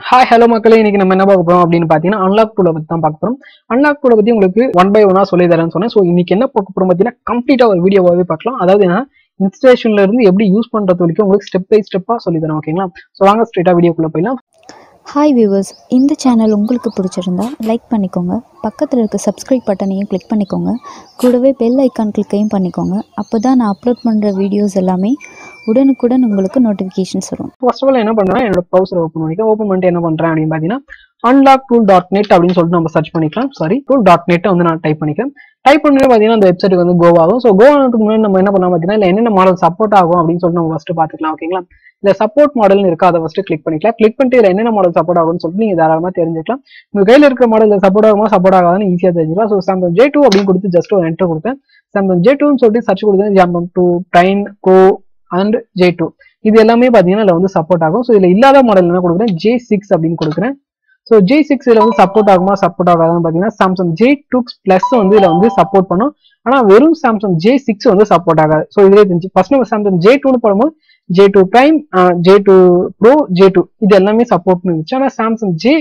Hi hello மக்களே. இன்னைக்கு நம்ம என்ன பார்க்க போறோம் அப்படின்னு பார்த்தீங்கன்னா அன்லாக் டூல பத்தி தான் பார்க்க போறோம். அன்லாக் டூல பத்தி உங்களுக்கு ஒன் பை ஒன்னா சொல்லி தரேன்னு சொன்னேன். ஸோ இன்னைக்கு என்ன பார்க்க போறோம் பார்த்தீங்கன்னா கம்ப்ளீட்டா ஒரு வீடியோவாவே பார்க்கலாம். அதாவது என்ன? இன்ஸ்டேஷன்ல இருந்து எப்படி யூஸ் பண்றது வரைக்கும் உங்களுக்கு ஸ்டெப் பை ஸ்டெப்பா சொல்லி தரேன் ஓகேங்களா ஸோ வாங்க ஸ்ட்ரெயிட்டா வீடியோக்குள்ள போயிடலாம். ஹாய் வியூவர்ஸ் இந்த சேனல் உங்களுக்கு பிடிச்சிருந்தா லைக் பண்ணிக்கோங்க. பக்கத்தில் இருக்க சப்ஸ்கிரைப் பட்டனையும் கிளிக் பண்ணிக்கோங்க. கூடவே பெல் ஐக்கான் கிளிக்கையும் பண்ணிக்கோங்க. அப்போ தான் நான் அப்லோட் பண்ணுற வீடியோஸ் எல்லாமே உடனுக்குடன் உங்களுக்கு நோட்டிஃபிகேஷன்ஸ் வரும். ஃபர்ஸ்ட் ஆஃப் ஆல் என்ன பண்ணுறேன் என்னோட ப்ரௌசர் ஓப்பன் பண்ணிக்க ஓப்பன் பண்ணிட்டு என்ன பண்ணுறேன் அப்படின்னு பார்த்தீங்கன்னா அன்லாக் டூல் டாட் நெட் அப்படின்னு சொல்லிட்டு நம்ம சர்ச் பண்ணிக்கலாம். சாரி டூல் டாட் நெட் வந்து நான் டைப் பண்ணிக்கிறேன். டைப் பண்ணிட்டு பார்த்தீங்கன்னா அந்த வெப்சைட்டுக்கு வந்து கோ ஆகும். ஸோ கோ முன்னாடி நம்ம என்ன பண்ணலாம் பார்த்தீங்கன்னா இல்லை என்னென்ன மாடல் சப்போர்ட் ஆகும் அப்படின்னு சொல்லிட்டு நம்ம ஃபர்ஸ்ட் பார்த்துக்கலாம் ஓகேங்களா இந்த சப்போர்ட் மாடல்னு இருக்கா அதை ஃபர்ஸ்ட் கிளிக் பண்ணிக்கலாம். கிளிக் பண்ணிட்டு இதுல என்னென்ன மாடல் சப்போர்ட் ஆகும்னு சொல்லிட்டு நீங்க தாராளமா தெரிஞ்சுக்கலாம். உங்கள் கையில் இருக்கிற மாடல் சப்போர்ட் ஆகுமா சப்போர்ட் ஆகாதுன்னு ஈஸியாக தெரிஞ்சுக்கலாம். ஸோ சாம்சங் ஜே டூ அப்படின்னு கொடுத்து ஜஸ்ட் ஒரு என்டர் கொடுத்தேன். சாம்சங் ஜே டூன்னு சொல்லிட்டு சர்ச் கொடுத்தேன். சாம்சங் டூ டைன் கோ அண்ட் ஜே டூ இது எல்லாமே பார்த்தீங்கன்னா இதில் வந்து சப்போர்ட் ஆகும். ஸோ இதில் இல்லாத மாடல் என்ன கொடுக்குறேன் ஜே சிக்ஸ் அப்படின்னு கொடுக்குறேன். ஸோ ஜே சிக்ஸ் இதில் வந்து சப்போர்ட் ஆகுமா? சப்போர்ட் ஆகாதுன்னு பார்த்தீங்கன்னா சாம்சங் ஜே டூ ப்ளஸ் வந்து இதில் வந்து சப்போர்ட் பண்ணும். ஆனால் வெறும் சாம்சங் ஜே சிக்ஸ் வந்து சப்போர்ட் ஆகாது. ஸோ இதிலே தெரிஞ்சு ஃபர்ஸ்ட் நம்ம சாம்சங் ஜே டூன்னு போடும்போது J two prime J two pro J two இது எல்லாமே சப்போர்ட் இருந்துச்சு ஆனால் சாம்சங் ஜே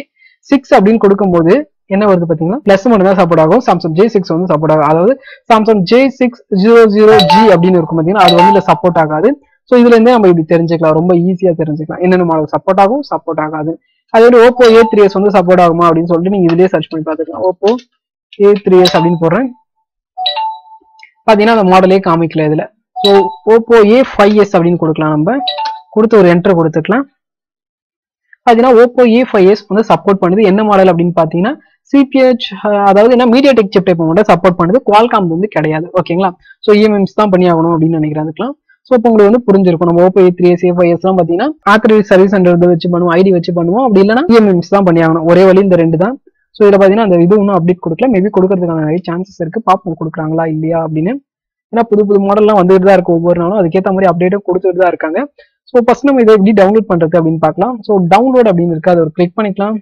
சிக்ஸ் அப்படின்னு கொடுக்கும்போது என்ன வருது பாத்தீங்கன்னா? பிளஸ் மட்டும் தான் சப்போர்ட் ஆகும். சாம்சங் ஜே சிக்ஸ் வந்து சப்போர்ட் ஆகும். அதாவது Samsung J six zero zero G அப்படின்னு இருக்கும் பாத்தீங்கன்னா அது வந்து சப்போர்ட் ஆகாது. ஸோ இதுல இருந்தே நம்ம இப்படி தெரிஞ்சுக்கலாம். ரொம்ப ஈஸியா தெரிஞ்சுக்கலாம். என்னென்ன மாடல் சப்போர்ட் ஆகும்? சப்போர்ட் ஆகாது. அதே மாதிரி ஓப்போ ஏ த்ரீ எஸ் வந்து சப்போர்ட் ஆகுமா அப்படின்னு சொல்லிட்டு நீங்க இதுலயே சர்ச் பண்ணி பார்த்துக்கலாம். ஓப்போ ஏ த்ரீ எஸ் அப்படின்னு போடுறேன். பாத்தீங்கன்னா அந்த மாடலே காமிக்கல இதுல. So Oppo A five S அப்படின்னு கொடுக்கலாம் நம்ம. கொடுத்து ஒரு என்டர் கொடுத்துக்கலாம். பாத்தீங்கன்னா ஓப்போ ஏ ஃபைவ் எஸ் வந்து சப்போர்ட் பண்ணுது. என்ன மாடல் அப்படின்னு பாத்தீங்கன்னா சிபிஹெச் அதாவது என்ன மீடியா டெக் சிப் டைப் மட்டும் சப்போர்ட் பண்ணுது. குவால்காம் வந்து கிடையாது. ஓகேங்களா ஸோ இஎம்எம்ஸ் தான் பண்ணி ஆகணும் அப்படின்னு நினைக்கிறேன் அதுக்கெல்லாம். ஸோ இப்போ உங்களுக்கு வந்து புரிஞ்சிருக்கும். நம்ம Oppo A three S A five எஸ்லாம் பார்த்தீங்கன்னா ஆக்ரில் சர்வீஸ் சென்டர் வச்சு பண்ணுவோம் ஐடி வச்சு பண்ணுவோம். அப்படி இல்லைன்னா இஎம்எம்ஸ் தான் பண்ணி ஆகணும் ஒரே வழி இந்த ரெண்டு தான். ஸோ இதில் பார்த்தீங்கன்னா அந்த இது இன்னும் அப்டேட் கொடுக்கல. மேபி கொடுக்கறதுக்கான நிறைய சான்சஸ் இருக்கு. பார்ப்போம் கொடுக்குறாங்களா இல்லையா அப்படின்னு. ஏன்னா புது புது மாடல்லாம் வந்துட்டு தான் இருக்கு ஒவ்வொரு நாளும். அதுக்கேற்ற மாதிரி அப்டேட்டும் கொடுத்துட்டு தான் இருக்காங்க. ஸோ ஃபர்ஸ்ட் நம்ம இதை எப்படி டவுன்லோட் பண்ணுறது அப்படின்னு பார்க்கலாம். ஸோ டவுன்லோட் அப்படின்னு இருக்கு. அதை ஒரு கிளிக் பண்ணிக்கலாம்.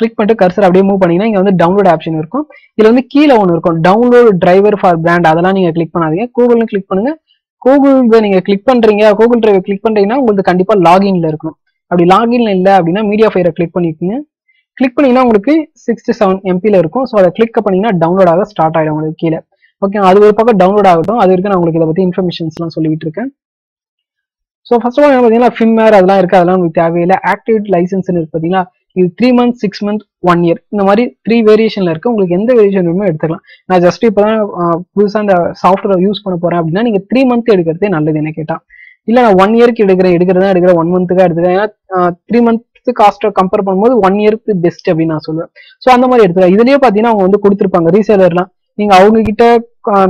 கிளிக் பண்ணிட்டு கர்சர் அப்படியே மூவ் பண்ணீங்கன்னா இங்க வந்து டவுன்லோட் ஆப்ஷன் இருக்கும். இதுல வந்து கீழே ஒன்று இருக்கும். டவுன்லோட் டிரைவர் ஃபார் பிராண்ட் அதெல்லாம் நீங்க கிளிக் பண்ணாதீங்க. கூகுள்னு கிளிக் பண்ணுங்க. கூகுள் நீங்க கிளிக் பண்றீங்க. கூகுள் டிரைவர் கிளிக் பண்றீங்கன்னா உங்களுக்கு கண்டிப்பா லாகின்ல இருக்கணும் அப்படி லாகின்ல இல்லை அப்படின்னா மீடியா ஃபைரை கிளிக் பண்ணிக்கோங்க. கிளிக் பண்ணீங்கன்னா உங்களுக்கு சிக்ஸ்டி செவன் எம்பியில் இருக்கும். ஸோ அதை கிளிக் பண்ணீங்கன்னா டவுன்லோட் ஆக ஸ்டார்ட் ஆயிடும் உங்களுக்கு கீழே. ஓகே அது ஒரு பக்கம் டவுன்லோட் ஆகட்டும். அது வரைக்கும் நான் உங்களுக்கு இதை பத்தி இன்ஃபர்மேஷன்ஸ்லாம் சொல்லிட்டு இருக்கேன். ஸோ ஃபர்ஸ்ட் ஆஃப் ஆல் பார்த்தீங்கன்னா ஃபிம்மேர் அதெல்லாம் இருக்கு. அதெல்லாம் உங்களுக்கு தேவையில்லை. ஆக்டிவேட் லைசன்ஸ் இருக்கு பார்த்தீங்களா? இது three month six month one year இந்த மாதிரி த்ரீ வேரியேஷன்ல இருக்கு. உங்களுக்கு எந்த வேரியேஷன் வேணுமோ எடுத்துக்கலாம். நான் ஜஸ்ட் இப்போதான் புதுசாக இந்த சாஃப்ட்வேர் யூஸ் பண்ண போறேன் அப்படின்னா நீங்க த்ரீ மந்த் எடுக்கிறதே நல்லது என்ன கேட்டா. இல்ல நான் ஒன் இயர்க்கு எடுக்கிறேன் எடுக்கிறதா எடுக்கிறேன் ஒன் மந்த்துக்கு எடுத்துக்கிறேன். ஏன்னா த்ரீ மந்த் காஸ்ட்டை கம்பேர் பண்ணும்போது ஒன் இயர்க்கு பெஸ்ட் அப்படின்னு நான் சொல்லுவேன். ஸோ அந்த மாதிரி எடுத்துக்கலாம். இதுலயே பார்த்தீங்கன்னா அவங்க வந்து கொடுத்துருப்பாங்க. ரீசேலர்லாம் நீங்க அவங்க கிட்ட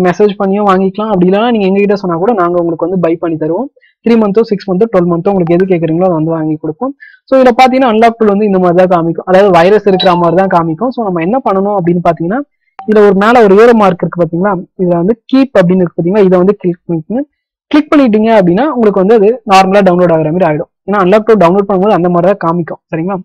மெசேஜ் பண்ணியும் வாங்கிக்கலாம். அப்படி இல்லைன்னா நீங்க எங்ககிட்ட சொன்னால் சொன்னா கூட நாங்க உங்களுக்கு வந்து பை பண்ணி தருவோம். த்ரீ மந்த்தோ சிக்ஸ் மந்த்தோ டுவெல் மந்த்தோ உங்களுக்கு எது கேட்குறீங்களோ அதை வந்து வாங்கி கொடுப்போம். ஸோ இதில் பார்த்தீங்கன்னா அன்லாக் டூல் வந்து இந்த மாதிரி தான் காமிக்கும். அதாவது வைரஸ் இருக்கிற மாதிரி தான் காமிக்கும். ஸோ நம்ம என்ன பண்ணணும் அப்படின்னு பார்த்தீங்கன்னா இதில் ஒரு மேலே ஒரு ஏரோ மார்க் இருக்கு பார்த்தீங்களா இதில் வந்து கீப் அப்படின்னு இருக்கு பார்த்தீங்கன்னா இதை வந்து கிளிக் பண்ணிக்கோங்க. கிளிக் பண்ணிட்டீங்க அப்படின்னா உங்களுக்கு வந்து அது நார்மலாக டவுன்லோட் ஆகிற மாதிரி ஆயிடும். ஏன்னா அன்லாக் டூ டவுன்லோட் பண்ணும்போது அந்த மாதிரி தான் காமிக்கும். சரிங்களா?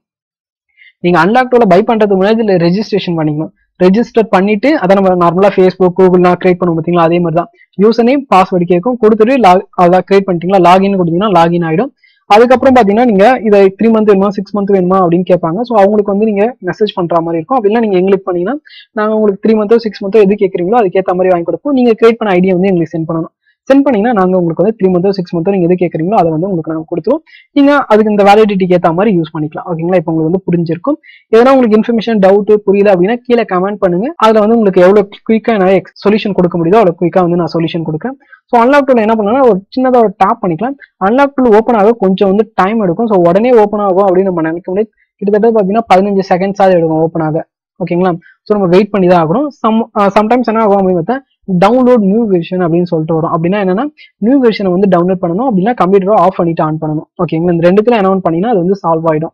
நீங்க அன்லாக் டூல பை பண்றதுக்கு முன்னாடி இதில் ரெஜிஸ்ட்ரேஷன் பண்ணிக்கணும். ரெஜிஸ்டர் பண்ணிட்டு அதை நம்ம நார்மலா ஃபேஸ்புக் கூகுள்லாம் கிரியேட் பண்ணுவோம் பார்த்தீங்களா? அதே மாதிரி தான் யூசர் நேம் பாஸ்வேர்டு கேட்கும் கொடுத்துட்டு லாக் அதான் கிரியேட் பண்ணிட்டீங்களா? லாகின் கொடுத்தீங்கன்னா லாகின் ஆயிடும். அதுக்கப்புறம் பாத்தீங்கன்னா நீங்க இதை த்ரீ மந்த் வேணுமா சிக்ஸ் மந்த் வேணுமா அப்படின்னு கேட்பாங்க. ஸோ அவங்களுக்கு வந்து நீங்க மெசேஜ் பண்ற மாதிரி இருக்கும். அப்படின்னா நீங்க எங்களுக்கு பண்ணீங்கன்னா நாங்க உங்களுக்கு த்ரீ மந்த்தோ சிக்ஸ் மந்த்தோ எது கேட்குறீங்களோ அதுக்கேற்ற மாதிரி வாங்கி கொடுப்போம். நீங்க கிரியேட் பண்ண ஐடியா வந்து எங்களுக்கு சென்ட் பண்ணணும். சென்ட் பண்ணீங்கன்னா நாங்க உங்களுக்கு வந்து த்ரீ மந்த்தோ சிக்ஸ் மந்த்தோ நீங்க எது கேட்குறீங்களோ அதை வந்து உங்களுக்கு நாங்க கொடுத்துருவோம். நீங்க அதுக்கு இந்த வேலிடிட்டிக்கு ஏற்ற மாதிரி யூஸ் பண்ணிக்கலாம். ஓகேங்களா இப்போ உங்களுக்கு வந்து புரிஞ்சிருக்கும். எதனா உங்களுக்கு இன்ஃபர்மேஷன் டவுட் புரியல அப்படின்னா கீழே கமெண்ட் பண்ணுங்க. அதுல வந்து உங்களுக்கு எவ்வளவு குயிக்கா நான் சொல்யூஷன் கொடுக்க முடியுதோ அவ்வளவு குயிக்கா வந்து நான் சொல்யூஷன் கொடுக்கேன் ஸோ அன்லாக் டூல என்ன பண்ணலாம் ஒரு சின்னதாக ஒரு டாப் பண்ணிக்கலாம். அன்லாக் டூல் ஓப்பன் ஆக கொஞ்சம் வந்து டைம் எடுக்கும். ஸோ உடனே ஓப்பன் ஆகும் அப்படின்னு நம்ம நினைக்க முடியாது கிட்டத்தட்ட பார்த்தீங்கன்னா பதினஞ்சு செகண்ட்ஸாவது எடுக்கும் ஓப்பன் ஆக. ஓகேங்களா ஸோ நம்ம வெயிட் பண்ணி தான் ஆகணும் சம் சம்டைம்ஸ் என்ன ஆகும் அப்படின்னு பார்த்தா டவுன்லோட் நியூ வெர்ஷன் அப்படின்னு சொல்லிட்டு வரும். அப்படின்னா என்னன்னா நியூ வெர்ஷனை வந்து டவுன்லோட் பண்ணணும். அப்படின்னா கம்ப்யூட்டரை ஆஃப் பண்ணிட்டு ஆன் பண்ணணும். ஓகேங்களா இந்த ரெண்டுத்துல என்ன பண்ணினா அது வந்து சால்வ் ஆயிடும்.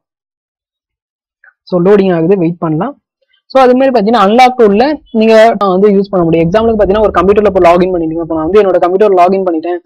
ஸோ லோடிங் ஆகுது வெயிட் பண்ணலாம். ஸோ அது மாதிரி பார்த்தீங்கன்னா அன்லாக் டூல்ல நீங்க வந்து யூஸ் பண்ண முடியும். எக்ஸாம்பிளுக்கு பார்த்தீங்கன்னா ஒரு கம்ப்யூட்டர்ல இப்போ லாகின் பண்ணிட்டீங்க. இப்போ நான் வந்து என்னோட கம்ப்யூட்டர் லாகின் பண்ணிட்டேன்.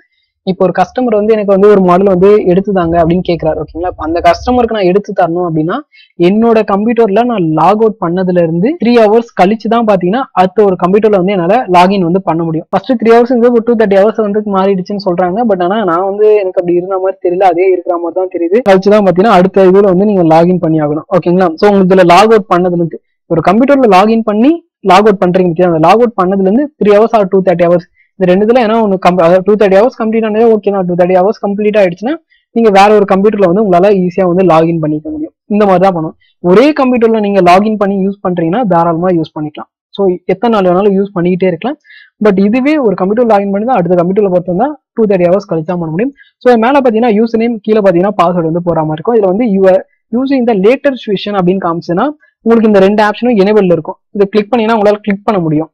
இப்போ ஒரு கஸ்டமர் வந்து எனக்கு வந்து ஒரு மாடல் வந்து எடுத்து தாங்க அப்படின்னு கேட்கறாரு ஓகேங்களா அந்த கஸ்டமருக்கு நான் எடுத்து தரணும் அப்படின்னா என்னோட கம்ப்யூட்டர்ல நான் லாக் அவுட் பண்ணதுல இருந்து த்ரீ ஹவர்ஸ் கழிச்சு தான் பாத்தீங்கன்னா அடுத்த ஒரு கம்ப்யூட்டர்ல வந்து என்னால லாகின் வந்து பண்ண முடியும். ஃபர்ஸ்ட் த்ரீ ஹவர்ஸ் ஒரு டூ தேர்ட்டி ஹவர்ஸ் வந்து மாறிடுச்சுன்னு சொல்றாங்க. பட் ஆனா நான் வந்து எனக்கு அப்படி இருந்த மாதிரி தெரியல. அதே இருக்கிற மாதிரி தான் தெரியுது. கழிச்சு தான் பாத்தீங்கன்னா அடுத்த இதுல வந்து நீங்க லாகின் பண்ணி ஆகணும். ஓகேங்களா சோ உங்களுக்கு இதுல லாக் அவுட் பண்ணதுல இருந்து ஒரு கம்ப்யூட்டர்ல லாகின் பண்ணி லாக் அவுட் பண்றீங்க அந்த லாக் அவுட் பண்ணதுல இருந்து three hours or two thirty hours இந்த ரெண்டுல ஏன்னா ஒன்று டூ தேர்ட்டி ஹவர்ஸ் கம்ப்ளீட் ஆனதே ஓகே நான் டூ தேர்ட்டி ஹவர்ஸ் கம்ப்ளீட் ஆயிடுச்சுன்னா நீங்க வேற ஒரு கம்ப்யூட்டர்ல வந்து உங்களால ஈஸியா வந்து லாகின் பண்ணிக்க முடியும். இந்த மாதிரி தான் பண்ணும். ஒரே கம்ப்யூட்டர்ல நீங்க லாகின் பண்ணி யூஸ் பண்றீங்கன்னா தாராளமா யூஸ் பண்ணிக்கலாம். ஸோ எத்தனை நாள் வேணாலும் யூஸ் பண்ணிக்கிட்டே இருக்கலாம். பட் இதுவே ஒரு கம்ப்யூட்டர் லாகின் பண்ணி தான் அடுத்த கம்ப்யூட்டர்ல பார்த்தோம்னா டூ தேர்ட்டி ஹவர்ஸ் கழிச்சு தான் பண்ண முடியும். ஸோ மேல பாத்தீங்கன்னா யூஸ் நேம் கீழே பாத்தீங்கன்னா பாஸ்வேர்டு வந்து போற மாதிரி இருக்கும். இதுல வந்து you're using the latest version அப்படின்னு காமிச்சுன்னா உங்களுக்கு இந்த ரெண்டு ஆப்ஷனும் எனேபிள் இருக்கும். இதை கிளிக் பண்ணீங்கன்னா உங்களால் கிளிக் பண்ண முடியும்.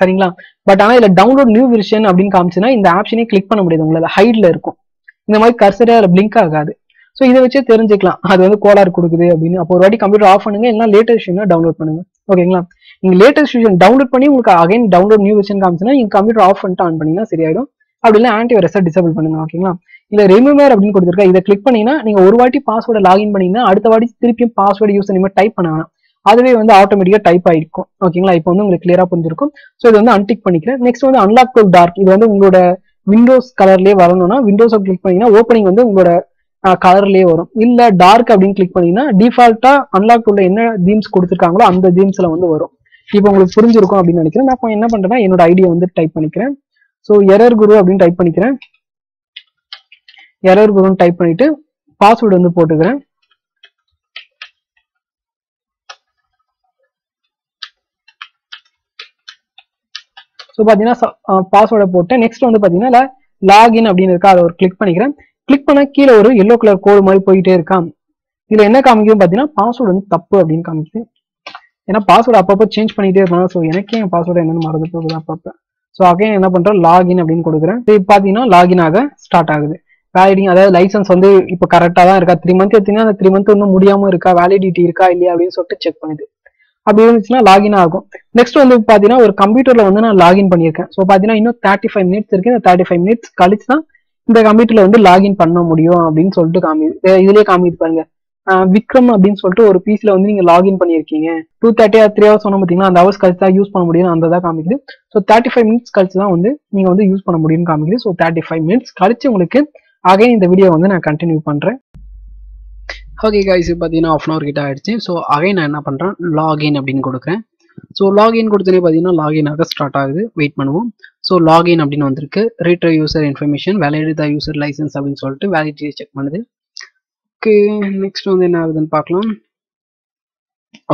சரிங்களா? பட் ஆனா இதுல டவுன்லோட் நியூ வெர்ஷன் அப்படின்னு காமிச்சுன்னா இந்த ஆப்ஷனே கிளிக் பண்ண முடியாது உங்களால. ஹைட்ல இருக்கும். இந்த மாதிரி கர்சரே அதில் பிளிங்க் ஆகாது. ஸோ இதை வச்சே தெரிஞ்சுக்கலாம். அது வந்து கோளாறு கொடுக்குது அப்படின்னு. அப்போ ஒரு வாட்டி கம்ப்யூட்டர் ஆஃப் பண்ணுங்க இல்லைன்னா லேட்டஸ்ட் விஷயம் டவுன்லோட் பண்ணுங்க. ஓகேங்களா நீங்க லேட்டஸ்ட் விஷயம் டவுன்லோட் பண்ணி உங்களுக்கு அகைன் டவுன்லோட் நியூ வெர்ஷன் காமிச்சுன்னா நீங்க கம்ப்யூட்டர் ஆஃப் பண்ணிட்டு ஆன் பண்ணிங்கன்னா சரியாயிடும். அப்படி இல்லை ஆன்டி வைரஸை டிசபிள் பண்ணுங்க ஓகேங்களா இல்ல ரிமூவர் அப்படின்னு கொடுத்துருக்கா இதை கிளிக் பண்ணீங்கன்னா நீங்க ஒரு வாட்டி பாஸ்வேர்டை லாகின் பண்ணீங்கன்னா அடுத்த வாட்டி திருப்பியும் பாஸ்வேர்டு யூஸ் பண்ணி டைப் பண்ண வேணாம். அதுவே வந்து ஆட்டோமேட்டிக்கா டைப் ஆயிருக்கும். ஓகேங்களா இப்போ வந்து உங்களுக்கு கிளியரா புரிஞ்சிருக்கும். ஸோ இது வந்து அன்டிக் பண்ணிக்கிறேன். நெக்ஸ்ட் வந்து அன்லாக் டு டார்க் இது வந்து உங்களோட விண்டோஸ் கலர்லயே வரணும்னா விண்டோஸை கிளிக் பண்ணீங்கன்னா ஓப்பனிங் வந்து உங்களோட கலர்லயே வரும். இல்ல டார்க் அப்படின்னு கிளிக் பண்ணீங்கன்னா டிஃபால்ட்டா அன்லாக் உள்ள என்ன தீம்ஸ் கொடுத்துருக்காங்களோ அந்த தீம்ஸ்ல வந்து வரும். இப்போ உங்களுக்கு புரிஞ்சிருக்கும் அப்படின்னு நினைக்கிறேன். நான் இப்போ என்ன பண்றேன்னா என்னோட ஐடியா வந்து டைப் பண்ணிக்கிறேன். ஸோ எரர் குரு அப்படின்னு டைப் பண்ணிக்கிறேன். எரர் குருன்னு டைப் பண்ணிட்டு பாஸ்வேர்டு வந்து போட்டுக்கிறேன். ஸோ பார்த்தீங்கன்னா பாஸ்வேர்டை போட்டு நெக்ஸ்ட் வந்து பார்த்தீங்கன்னா லாகின் அப்படின்னு இருக்கா அதை ஒரு கிளிக் பண்ணிக்கிறேன். கிளிக் பண்ண கீழே ஒரு எல்லோ கலர் கோடு மாதிரி போயிட்டே இருக்கான் இதில் என்ன காமிக்குது பார்த்தீங்கன்னா பாஸ்வேர்டு வந்து தப்பு அப்படின்னு காமிக்குது. ஏன்னா பாஸ்வேர்டு அப்பப்போ சேஞ்ச் பண்ணிகிட்டே இருப்பாங்க ஸோ எனக்கே என் பாஸ்வேர்டு என்னென்ன மறந்து போகுது அப்பப்போ. ஸோ அகைன் என்ன பண்ணுறோம் லாகின் அப்படின்னு கொடுக்குறேன். இப்போ பார்த்தீங்கன்னா லாகின் ஆக ஸ்டார்ட் ஆகுது. வேலிடிங் அதாவது லைசன்ஸ் வந்து இப்போ கரெக்டாக தான் இருக்கா? த்ரீ மந்த் எடுத்தீங்கன்னா அந்த த்ரீ மந்த் இன்னும் முடியாமல் இருக்கா? வேலிடிட்டி இருக்கா? இல்லையா? அப்படின்னு சொல்லிட்டு செக் பண்ணுது. அப்படி இருந்துச்சுன்னா லாகின் ஆகும். நெக்ஸ்ட் வந்து பாத்தீங்கன்னா ஒரு கம்ப்யூட்டர்ல வந்து நான் லாகின் பண்ணியிருக்கேன். ஸோ பாத்தீங்கன்னா இன்னும் தேர்ட்டி ஃபைவ் மினிட்ஸ் இருக்கு. இந்த தேர்ட்டி ஃபைவ் மினிட்ஸ் கழிச்சு தான் இந்த கம்ப்யூட்டர்ல வந்து லாகின் பண்ண முடியும் அப்படின்னு சொல்லிட்டு காமி இதுலயே காமிது பாருங்க. விக்ரம் அப்படின்னு சொல்லிட்டு ஒரு பீஸ்ல வந்து நீங்க லாகின் பண்ணியிருக்கீங்க. டூ தேர்ட்டி த்ரீ ஹவர்ஸ் சொன்ன பாத்தீங்கன்னா அந்த ஹவர்ஸ் கழிச்சு தான் யூஸ் பண்ண முடியும் அந்த தான் காமிக்குது. ஸோ தேர்ட்டி ஃபைவ் மினிட்ஸ் கழிச்சு தான் வந்து நீங்க வந்து யூஸ் பண்ண முடியும்னு காமிக்குது. ஸோ தேர்ட்டி ஃபைவ் மினிட்ஸ் கழிச்சு உங்களுக்கு அகைன் இந்த வீடியோ வந்து நான் கண்டினியூ பண்றேன். ஓகே கைஸ் பார்த்தீங்கன்னா ஆஃப் அன் அவர் கிட்ட ஆயிடுச்சு. ஸோ அகைன் நான் என்ன பண்ணுறேன் லாகின் அப்படின்னு கொடுக்குறேன். ஸோ லாகின் கொடுத்தனே பார்த்தீங்கன்னா லாகின் ஆக ஸ்டார்ட் ஆகுது. வெயிட் பண்ணுவோம். ஸோ லாகின் அப்படின்னு வந்திருக்கு. ரீட்டர் user information valid the user licence அப்படின்னு சொல்லிட்டு வேலிடிட்டி செக் பண்ணுது. ஓகே நெக்ஸ்ட் வந்து என்ன ஆகுதுன்னு பார்க்கலாம்.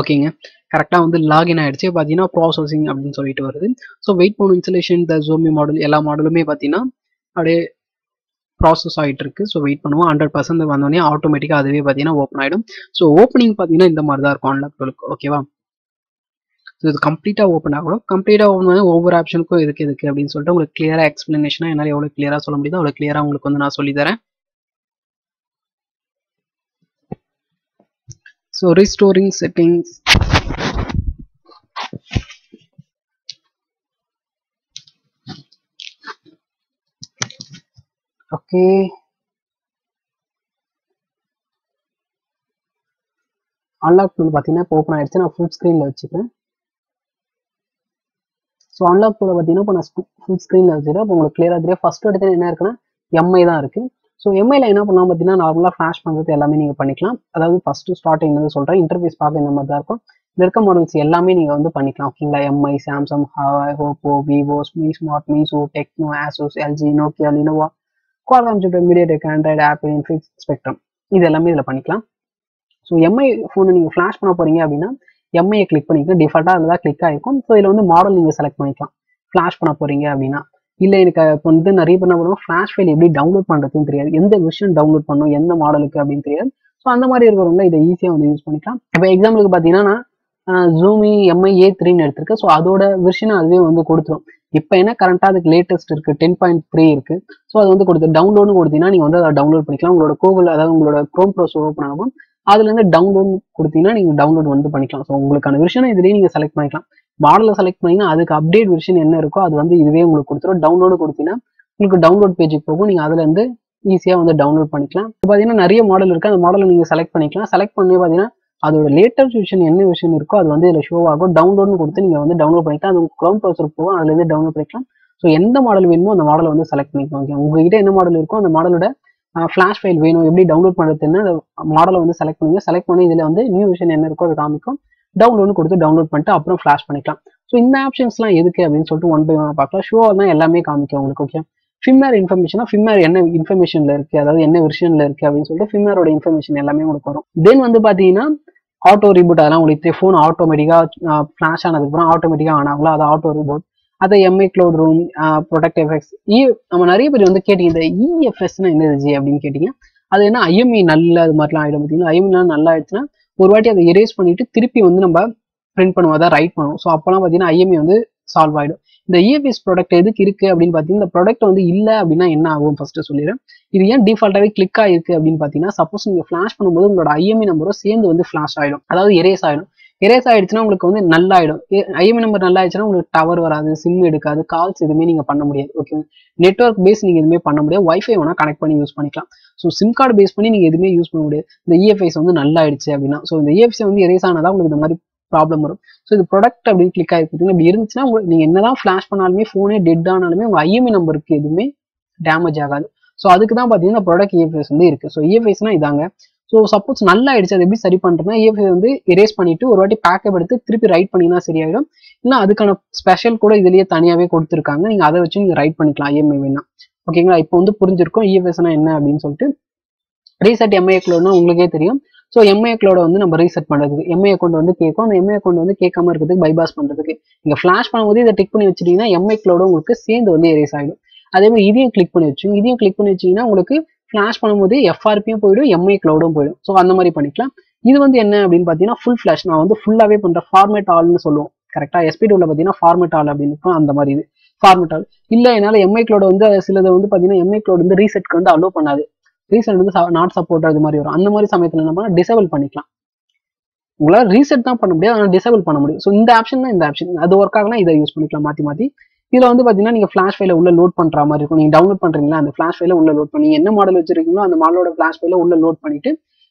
ஓகேங்க கரெக்டாக வந்து லாகின் ஆகிடுச்சு பார்த்தீங்கன்னா ப்ராசஸிங் அப்படின்னு சொல்லிட்டு வருது. ஸோ வெயிட் பண்ணும் இன்ஸ்டலேஷன் த ஜோமி மாடல் எல்லா மாடலுமே பார்த்தீங்கன்னா அப்படியே ப்ராசஸ் ஆகிட்டு இருக்கு ஸோ வெயிட் பண்ணுவோம். ஹண்ட்ரட் பர்சன்ட் வந்தோடனே ஆட்டோமேட்டிக்காக அதுவே பார்த்தீங்கன்னா ஓப்பன் ஆகிடும் ஸோ ஓப்பனிங் பார்த்தீங்கன்னா இந்த மாதிரி தான் இருக்கும் அன்லாக் ஓகேவா ஸோ இது கம்ப்ளீட்டாக ஓப்பன் ஆகணும். கம்ப்ளீட்டாக ஓப்பன் ஆகி ஒவ்வொரு ஆப்ஷனுக்கும் எதுக்கு எதுக்கு அப்படின்னு சொல்லிட்டு உங்களுக்கு கிளியராக எக்ஸ்ப்ளனேஷனாக என்னால் எவ்வளோ கிளியராக சொல்ல முடியுதோ அவ்வளோ கிளியராக உங்களுக்கு வந்து நான் சொல்லித்தரேன் so restoring settings okay unlock tool பார்த்தீங்கன்னா இப்போ ஓப்பன் ஆகிடுச்சு நான் ஃபுல் ஸ்க்ரீனில் வச்சுக்கிறேன். ஸோ அன்லாக் டூலை பார்த்தீங்கன்னா இப்போ நான் ஃபுல் ஸ்க்ரீனில் வச்சுக்கிறேன். இப்போ உங்களுக்கு கிளியராக தெரியும். ஃபஸ்ட் எடுத்து என்ன இருக்குன்னா எம்ஐ தான் இருக்கு. ஸோ எம்ஐல என்ன பண்ணலாம் பார்த்தீங்கன்னா நார்மலாக ஃப்ளாஷ் பண்ணுறது எல்லாமே நீங்கள் பண்ணிக்கலாம். அதாவது ஃபஸ்ட்டு ஸ்டார்டிங் வந்து சொல்கிறேன் இன்டர்ஃபேஸ் பார்க்க இந்த மாதிரி தான் இருக்கும் இதில் இருக்க மாடல்ஸ் எல்லாமே நீங்கள் வந்து பண்ணிக்கலாம். ஓகேங்களா? MI Samsung Huawei Oppo Vivo Mi smart Meizu Tecno Asus LG Nokia Lenovo Qualcomm சிப்டர் MediaTek Android Apple Infinix Spectrum இது எல்லாமே இதில் பண்ணிக்கலாம். ஸோ எம்ஐ ஃபோனை நீங்கள் ஃப்ளாஷ் பண்ண போறீங்க அப்படின்னா எம்ஐயை கிளிக் பண்ணிக்கலாம் டிஃபால்ட்டாக அதில் தான் கிளிக் ஆகிருக்கும் ஸோ இதில் வந்து மாடல் நீங்கள் செலக்ட் பண்ணிக்கலாம். ஃப்ளாஷ் பண்ண போறீங்க அப்படின்னா. இல்லை எனக்கு இப்போ வந்து நிறைய பேர் என்ன பண்ணுவோம் ஃப்ளாஷ் ஃபைல் எப்படி டவுன்லோட் பண்ணுறதுன்னு தெரியாது. எந்த விஷயம் டவுன்லோட் பண்ணும் எந்த மாடலுக்கு அப்படின்னு தெரியாது. ஸோ அந்த மாதிரி இருக்கிறவங்க இதை ஈஸியாக வந்து யூஸ் பண்ணிக்கலாம். இப்போ எக்ஸாம்பிளுக்கு பார்த்தீங்கன்னா ஜூமி எம்ஐ ஏ த்ரீன்னு எடுத்திருக்கேன். ஸோ அதோட விஷயம் அதுவே வந்து கொடுத்துரும். இப்போ என்ன? கரண்ட்டாக அதுக்கு லேட்டஸ்ட் இருக்குது டென் பாயிண்ட் த்ரீ இருக்குது ஸோ அது வந்து கொடுத்து டவுன்லோட்னு கொடுத்தீங்கன்னா நீங்கள் வந்து அதை டவுன்லோட் பண்ணிக்கலாம். உங்களோட கூகுள் அதாவது உங்களோட க்ரோம் ப்ரோஸ் ஓப்பன் ஆகும். அதுலேருந்து டவுன்லோட் கொடுத்தீங்கன்னா நீங்கள் டவுன்லோட் வந்து பண்ணிக்கலாம். ஸோ உங்களுக்கான விஷயம் இதுலேயே நீங்கள் செலக்ட் பண்ணிக்கலாம். மாடலை செலக்ட் பண்ணிங்கன்னா அதுக்கு அப்டேட் விஷயம் என்ன இருக்கோ அது வந்து இதுவே உங்களுக்கு கொடுத்துரும். டவுன்லோடு கொடுத்தீங்கன்னா உங்களுக்கு டவுன்லோட் பேஜுக்கு போகும். நீங்கள் அதுலேருந்து ஈஸியாக வந்து டவுன்லோட் பண்ணிக்கலாம். இப்போ பார்த்தீங்கன்னா நிறைய மாடல் இருக்குது அந்த மாடலை நீங்கள் செலக்ட் பண்ணிக்கலாம். செலக்ட் பண்ணி பார்த்தீங்கன்னா அதோட லேட்டஸ்ட் விஷன் என்ன விஷயம் இருக்கோ அது வந்து இதில் ஷோ ஆகும். டவுன்லோட்னு கொடுத்து நீங்கள் வந்து டவுன்லோட் பண்ணிக்கலாம் அது க்ரோம் ப்ரௌசர் போகும் அதுலேருந்து டவுன்லோட் பண்ணிக்கலாம். ஸோ எந்த மாடல் வேணுமோ அந்த மாடலை வந்து செலக்ட் பண்ணிக்கலாம். ஓகே உங்ககிட்ட என்ன மாடல் இருக்கோ அந்த மாடலோட ஃப்ளாஷ் ஃபைல் வேணும். எப்படி டவுன்லோட் பண்ணுறதுன்னு அந்த மாடலை வந்து செலக்ட் பண்ணுங்க. செலக்ட் பண்ணி இதில் வந்து நியூ விஷன் என்ன இருக்கோ அது காமிக்கும். டவுன்லோட்னு கொடுத்து டவுன்லோட் பண்ணிட்டு அப்புறம் ஃப்ளாஷ் பண்ணிக்கலாம். ஸோ இந்த ஆப்ஷன்ஸ்லாம் எதுக்கு அப்படின்னு சொல்லிட்டு ஒன் பை ஒன் பார்க்கலாம். ஷோ தான் எல்லாமே காமிக்கும் உங்களுக்கு ஓகே ஃபிம்மேர் இன்ஃபர்மேஷனா ஃபிம்மேர் என்ன இன்ஃபர்மேஷன்ல இருக்கு? அதாவது என்ன வெர்ஷன்ல இருக்கு? அப்படின்னு சொல்லிட்டு ஃபிம்மேரோட இன்ஃபர்மேஷன் எல்லாமே உங்களுக்கு வரும். தென் வந்து பாத்தீங்கன்னா ஆட்டோ ரீபூட் அதெல்லாம் உங்களுக்கு ஃபோன் ஆட்டோமேட்டிக்கா ஃபிளாஷ் ஆனதுக்கப்புறம் ஆட்டோமேட்டிக்கா ஆன் ஆகலாம் அது ஆட்டோ ரீபூட் அதை MI cloud room product effects இ நம்ம நிறைய பேர் வந்து கேட்டீங்க இந்த இஎஃப்எஸ்னா என்னது ஜி அப்படின்னு கேட்டீங்க. அது என்ன ஐஎம்இ நல்ல அது மாதிரிலாம் ஆயிடும் பார்த்தீங்கன்னா ஐஎம்இ நல்லா ஆயிடுச்சுன்னா ஒரு வாட்டி அதை எரேஸ் பண்ணிட்டு திருப்பி வந்து நம்ம பிரிண்ட் பண்ணுவோம். அதான் ரைட் பண்ணுவோம். ஸோ அப்போலாம் பார்த்தீங்கன்னா ஐஎம்இ வந்து சால்வ் ஆயிடும். இந்த இஎஃப்எஸ் ப்ராடக்ட் எதுக்கு இருக்கு அப்படின்னு பார்த்தீங்கன்னா இந்த ப்ராடக்ட் வந்து இல்லை அப்படின்னா என்ன ஆகும்? ஃபர்ஸ்ட் சொல்லிடுறேன். இது ஏன் டிஃபால்ட்டாகவே கிளிக் ஆயிருக்கு அப்படின்னு பார்த்தீங்கன்னா சப்போஸ் நீங்கள் ஃபிளாஷ் பண்ணும்போது உங்களோட ஐஎம்இ நம்பரும் சேர்ந்து வந்து ஃபிளாஷ் ஆயிடும். அதாவது எரேஸ் ஆயிடும். எரேஸ் ஆயிடுச்சுன்னா உங்களுக்கு வந்து நல்லா ஆயிடும் ஐஎம்ஐ நம்பர் நல்லா ஆயிடுச்சுன்னா உங்களுக்கு டவர் வராது சிம் எடுக்காது கால்ஸ் எதுவுமே நீங்க பண்ண முடியாது. ஓகே நெட்ஒர்க் பேஸ் நீங்க எதுவுமே பண்ண முடியாது. ஒய்ஃபை வேணால் கனெக்ட் பண்ணி யூஸ் பண்ணிக்கலாம். ஸோ சிம் கார்டு பேஸ் பண்ணி நீங்கள் எதுவுமே யூஸ் பண்ண முடியாது. இந்த இஎஃப்ஐஸ் வந்து நல்லா ஆயிடுச்சு அப்படின்னா. ஸோ இந்த இஎஃப்ஐ வந்து எரேஸ் தான் உங்களுக்கு இந்த மாதிரி ப்ராப்ளம் வரும். ஸோ இது ப்ராடக்ட் அப்படின்னு கிளிக் ஆகி பார்த்தீங்கன்னா இப்படி இருந்துச்சுன்னா உங்களுக்கு நீங்க என்னதான் ஃபிளாஷ் பண்ணாலுமே ஃபோனே டெட் ஆனாலுமே உங்க ஐஎம்இ நம்பருக்கு எதுவுமே டேமேஜ் ஆகாது. ஸோ அதுக்கு தான் பார்த்தீங்கன்னா ப்ராடக்ட் இஎஃப்எஸ் வந்து இருக்கு. ஸோ இஎஃப்எஸ்னா இதாங்க. ஸோ சப்போஸ் நல்லா ஆயிடுச்சு அது எப்படி சரி பண்ணுறதுனா இஎஃப்ஐ வந்து எரேஸ் பண்ணிட்டு ஒரு வாட்டி பேக்கப் எடுத்து திருப்பி ரைட் பண்ணினா சரியாயிடும். இல்லை அதுக்கான ஸ்பெஷல் கூட இதுலயே தனியாகவே கொடுத்துருக்காங்க. நீங்கள் அதை வச்சு நீங்கள் ரைட் பண்ணிக்கலாம் இஎம்ஐ வேணா. ஓகேங்களா இப்போ வந்து புரிஞ்சிருக்கும் இஎஃப்எஸ்னா என்ன அப்படின்னு சொல்லிட்டு. ரீசெட் எம்ஐ உங்களுக்கே தெரியும். ஸோ எம்ஐ அக்கௌண்டை வந்து நம்ம ரீசெட் பண்ணுறதுக்கு எம்ஐ அக்கௌண்ட் வந்து கேட்கும். அந்த எம்ஐ அக்கௌண்ட் வந்து கேட்காம இருக்கிறதுக்கு பைபாஸ் பண்ணுறதுக்கு நீங்கள் ஃபிளாஷ் பண்ணும்போது இதை டிக் பண்ணி வச்சிட்டீங்கன்னா எம்ஐ க்ளோட உங்களுக்கு சேர்ந்து வந்து எரேஸ் ஆகிடும் அதே மாதிரி இதையும் கிளிக் பண்ணி வச்சுங்க இதையும் கிளிக் பண்ணி வச்சீங்கன்னா உங்களுக்கு ஃபிளாஷ் பண்ணும்போது எஃப்ஆர்பியும் போயிடும் எம்ஐ க்ளவுடும் போயிடும். ஸோ அந்த மாதிரி பண்ணிக்கலாம். இது வந்து என்ன அப்படின்னு பார்த்தீங்கன்னா ஃபுல் ஃப்ளாஷ் நான் வந்து ஃபுல்லாகவே பண்ணுறேன் ஃபார்மேட் ஆல்னு சொல்லுவோம். கரெக்டாக எஸ்பி டூவில் பார்த்தீங்கன்னா ஃபார்மேட் ஆல் அப்படின்னு இருக்கும். அந்த மாதிரி இது. ஃபார்மேட் ஆல் இல்லை என்னால் எம்ஐ க்ளோட வந்து சிலது வந்து பார்த்தீங்கன்னா எம்ஐ க்ளோட் வந்து ரீசெட்க்கு வந்து அலோவ் பண்ணாது. ரீசன் வந்து நாட் சப்போர்ட் அது மாதிரி வரும். அந்த மாதிரி சமயத்தில் என்ன பண்ணால் டிசேபிள் பண்ணிக்கலாம். உங்களால் ரீசெட் தான் பண்ண முடியாது. ஆனால் டிசேபிள் பண்ண முடியும் ஸோ இந்த ஆப்ஷன் தான் இந்த ஆப்ஷன் அது ஒர்க் ஆகலாம் இதை யூஸ் பண்ணிக்கலாம் மாற்றி மாற்றி இதில் வந்து பார்த்தீங்கன்னா நீங்கள் ஃப்ளாஷ் ஃபைல உள்ள லோட் பண்ணுற மாதிரி இருக்கும். நீங்கள் டவுன்லோட் பண்ணுறீங்களா அந்த ஃப்ளாஷ் ஃபைல உள்ள லோட் பண்ணி என்ன மாடல் வச்சிருக்கீங்களோ அந்த மாடலோட ஃப்ளாஷ் ஃபைல உள்ள லோட் பண்ணிட்டு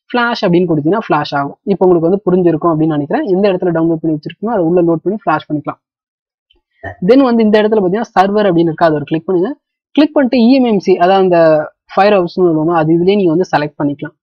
ஃப்ளாஷ் அப்படின்னு கொடுத்தீங்கன்னா ஃப்ளாஷ் ஆகும். இப்போ உங்களுக்கு வந்து புரிஞ்சிருக்கும் அப்படின்னு நினைக்கிறேன். எந்த இடத்துல டவுன்லோட் பண்ணி வச்சிருக்கீங்களோ அதை உள்ள லோட் பண்ணி ஃப்ளாஷ் பண்ணிக்கலாம். தென் வந்து இந்த இடத்துல பார்த்தீங்கன்னா சர்வர் அப்படின்னு இருக்கா. அதை ஒரு கிளிக் பண்ணுங்க. கிளிக் பண்ணிட்டு இஎம்எம்சி அதாவது அந்த ஃபயர் ஹவுஸ்னு சொல்லுவோம் அது இதுலேயே நீங்கள் வந்து செலக்ட் பண்ணிக்கலாம்.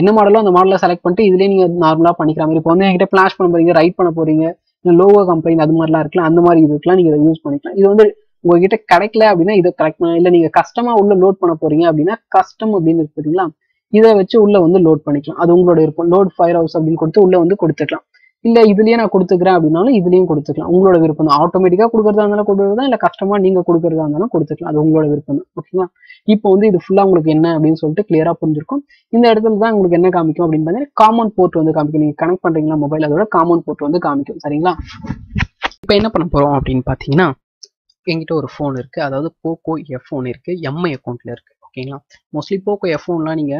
என்ன மாடலோ அந்த மாடலை செலக்ட் பண்ணிட்டு இதுலேயே நீங்கள் நார்மலாக பண்ணிக்கிற மாதிரி இப்போ வந்து என்கிட்ட ஃப்ளாஷ் பண்ண போறீங்க ரைட் பண்ண போறீங்க லோகோ கம்பெனி அது மாதிரிலாம் இருக்கலாம். அந்த மாதிரி இதுக்கெலாம் நீங்க இதை யூஸ் பண்ணிக்கலாம். இது வந்து உங்ககிட்ட கிடைக்கல அப்படின்னா இதை கரெக்ட் பண்ணலாம். இல்லை நீங்கள் கஸ்டமாக உள்ள லோட் பண்ண போறீங்க அப்படின்னா கஸ்டம் அப்படின்னு இருக்கு பார்த்தீங்களா இதை வச்சு உள்ள வந்து லோட் பண்ணிக்கலாம். அது உங்களோட இருக்கும் லோட் ஃபயர் ஹவுஸ் அப்படின்னு கொடுத்து உள்ள வந்து கொடுத்துக்கலாம். இல்ல இதுலயே நான் கொடுத்துக்கிறேன் அப்படின்னாலும் இதுலயும் கொடுத்துக்கலாம். உங்களோட விருப்பம் தான். ஆட்டோமேட்டிக்கா கொடுக்கறதா இருந்தாலும் கொடுக்கறதா இல்ல கஷ்டமா நீங்க கொடுக்கறதா இருந்தாலும் கொடுத்துக்கலாம். அது உங்களோட விருப்பம் தான். ஓகேங்களா இப்போ வந்து இது ஃபுல்லா உங்களுக்கு என்ன அப்படின்னு சொல்லிட்டு கிளியரா புரிஞ்சிருக்கும். இந்த இடத்துல தான் உங்களுக்கு என்ன காமிக்கும் அப்படின்னு பார்த்தீங்கன்னா காமன் போர்ட் வந்து காமிக்கும். நீங்க கனெக்ட் பண்றீங்களா மொபைல் அதோட காமன் போர்ட் வந்து காமிக்கும். சரிங்களா? இப்போ என்ன பண்ண போறோம் அப்படின்னு பார்த்தீங்கன்னா எங்கிட்ட ஒரு ஃபோன் இருக்கு. அதாவது போக்கோ எஃப் ஃபோன் இருக்கு. எம்ஐ அக்கௌண்ட்ல இருக்கு. ஓகேங்களா மோஸ்ட்லி போக்கோ எஃப் ஃபோன்லாம் நீங்க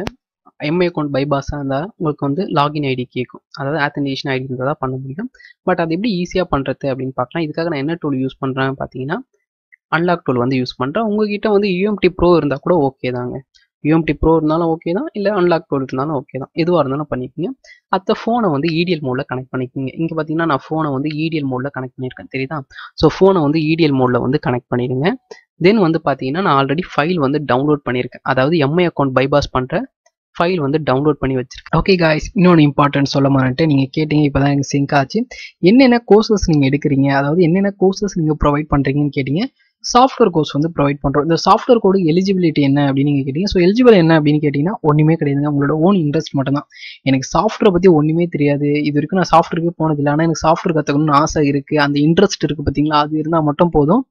எம்ஐ அக்கௌண்ட் பைபாஸாக இருந்தால் உங்களுக்கு வந்து லாகின் ஐடி கேட்கும் அதாவது ஆத்தன்டிகேஷன் ஐடி இருந்தால் தான் பண்ண முடியும். பட் அது எப்படி ஈஸியாக பண்ணுறது அப்படின்னு பார்க்கலாம். இதுக்காக நான் என்ன டூல் யூஸ் பண்ணுறேன் பார்த்தீங்கன்னா அன்லாக் டூல் வந்து யூஸ் பண்ணுறேன் உங்ககிட்ட வந்து யூஎம்டி ப்ரோ இருந்தால் கூட ஓகே தாங்க. யூஎம்டி ப்ரோ இருந்தாலும் ஓகே தான். இல்லை அன்லாக் டூல் இருந்தாலும் ஓகே தான். எதுவாக இருந்தாலும் பண்ணிக்கோங்க. அத்த ஃபோனை வந்து இடிஎல் மோடில் கனெக்ட் பண்ணிக்கோங்க. இங்கே பார்த்தீங்கன்னா நான் ஃபோனை வந்து இடிஎல் மோடில் கனெக்ட் பண்ணியிருக்கேன். தெரியுதா? ஸோ ஃபோனை வந்து இடிஎல் மோடில் வந்து கனெக்ட் பண்ணிடுங்க. தென் வந்து பார்த்தீங்கன்னா நான் ஆல்ரெடி ஃபைல் வந்து டவுன்லோட் பண்ணியிருக்கேன். அதாவது எம்ஐ அக்கௌண்ட் பைபாஸ் பண்ணுற ஃபைல் வந்து டவுன்லோட் பண்ணி வச்சிருக்கேன். ஓகே காய்ஸ் இன்னொன்று இம்பார்ட்டன்ட் சொல்ல மாட்டேன் நீங்கள் கேட்டீங்க இப்போ தான் எனக்கு சிங்க் ஆச்சு. என்னென்ன கோர்சஸ் நீங்கள் எடுக்கிறீங்க? அதாவது என்னென்ன கோர்சஸ் நீங்கள் ப்ரொவைட் பண்ணுறீங்கன்னு கேட்டீங்க. சாஃப்ட்வேர் கோர்ஸ் வந்து ப்ரொவைட் பண்ணுறோம் இந்த சாஃப்ட்வேர் கோடு எலிஜிபிலிட்டி என்ன அப்படின்னு நீங்கள் கேட்டீங்க. ஸோ எலிஜிபிள் என்ன அப்படின்னு கேட்டிங்கன்னா ஒன்றுமே கிடையாதுங்க. உங்களோட ஓன் இன்ட்ரெஸ்ட் மட்டும் தான் எனக்கு சாஃப்ட்வேர் பற்றி ஒன்றுமே தெரியாது. இது வரைக்கும் நான் சாஃப்ட்வேருக்கு போனதில்லை ஆனால் எனக்கு சாஃப்ட்வேர் கற்றுக்கணும்னு ஆசை இருக்குது அந்த இன்ட்ரெஸ்ட் இருக்குது பார்த்தீங்களா அது இருந்தால் மட்டும் போதும்.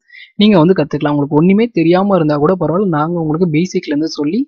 நீங்கள் வந்து கற்றுக்கலாம் உங்களுக்கு ஒன்றுமே தெரியாமல் இருந்தால் கூட பரவாயில்ல. நாங்கள் உங்களுக்கு பேசிக்லேருந்து சொல்லி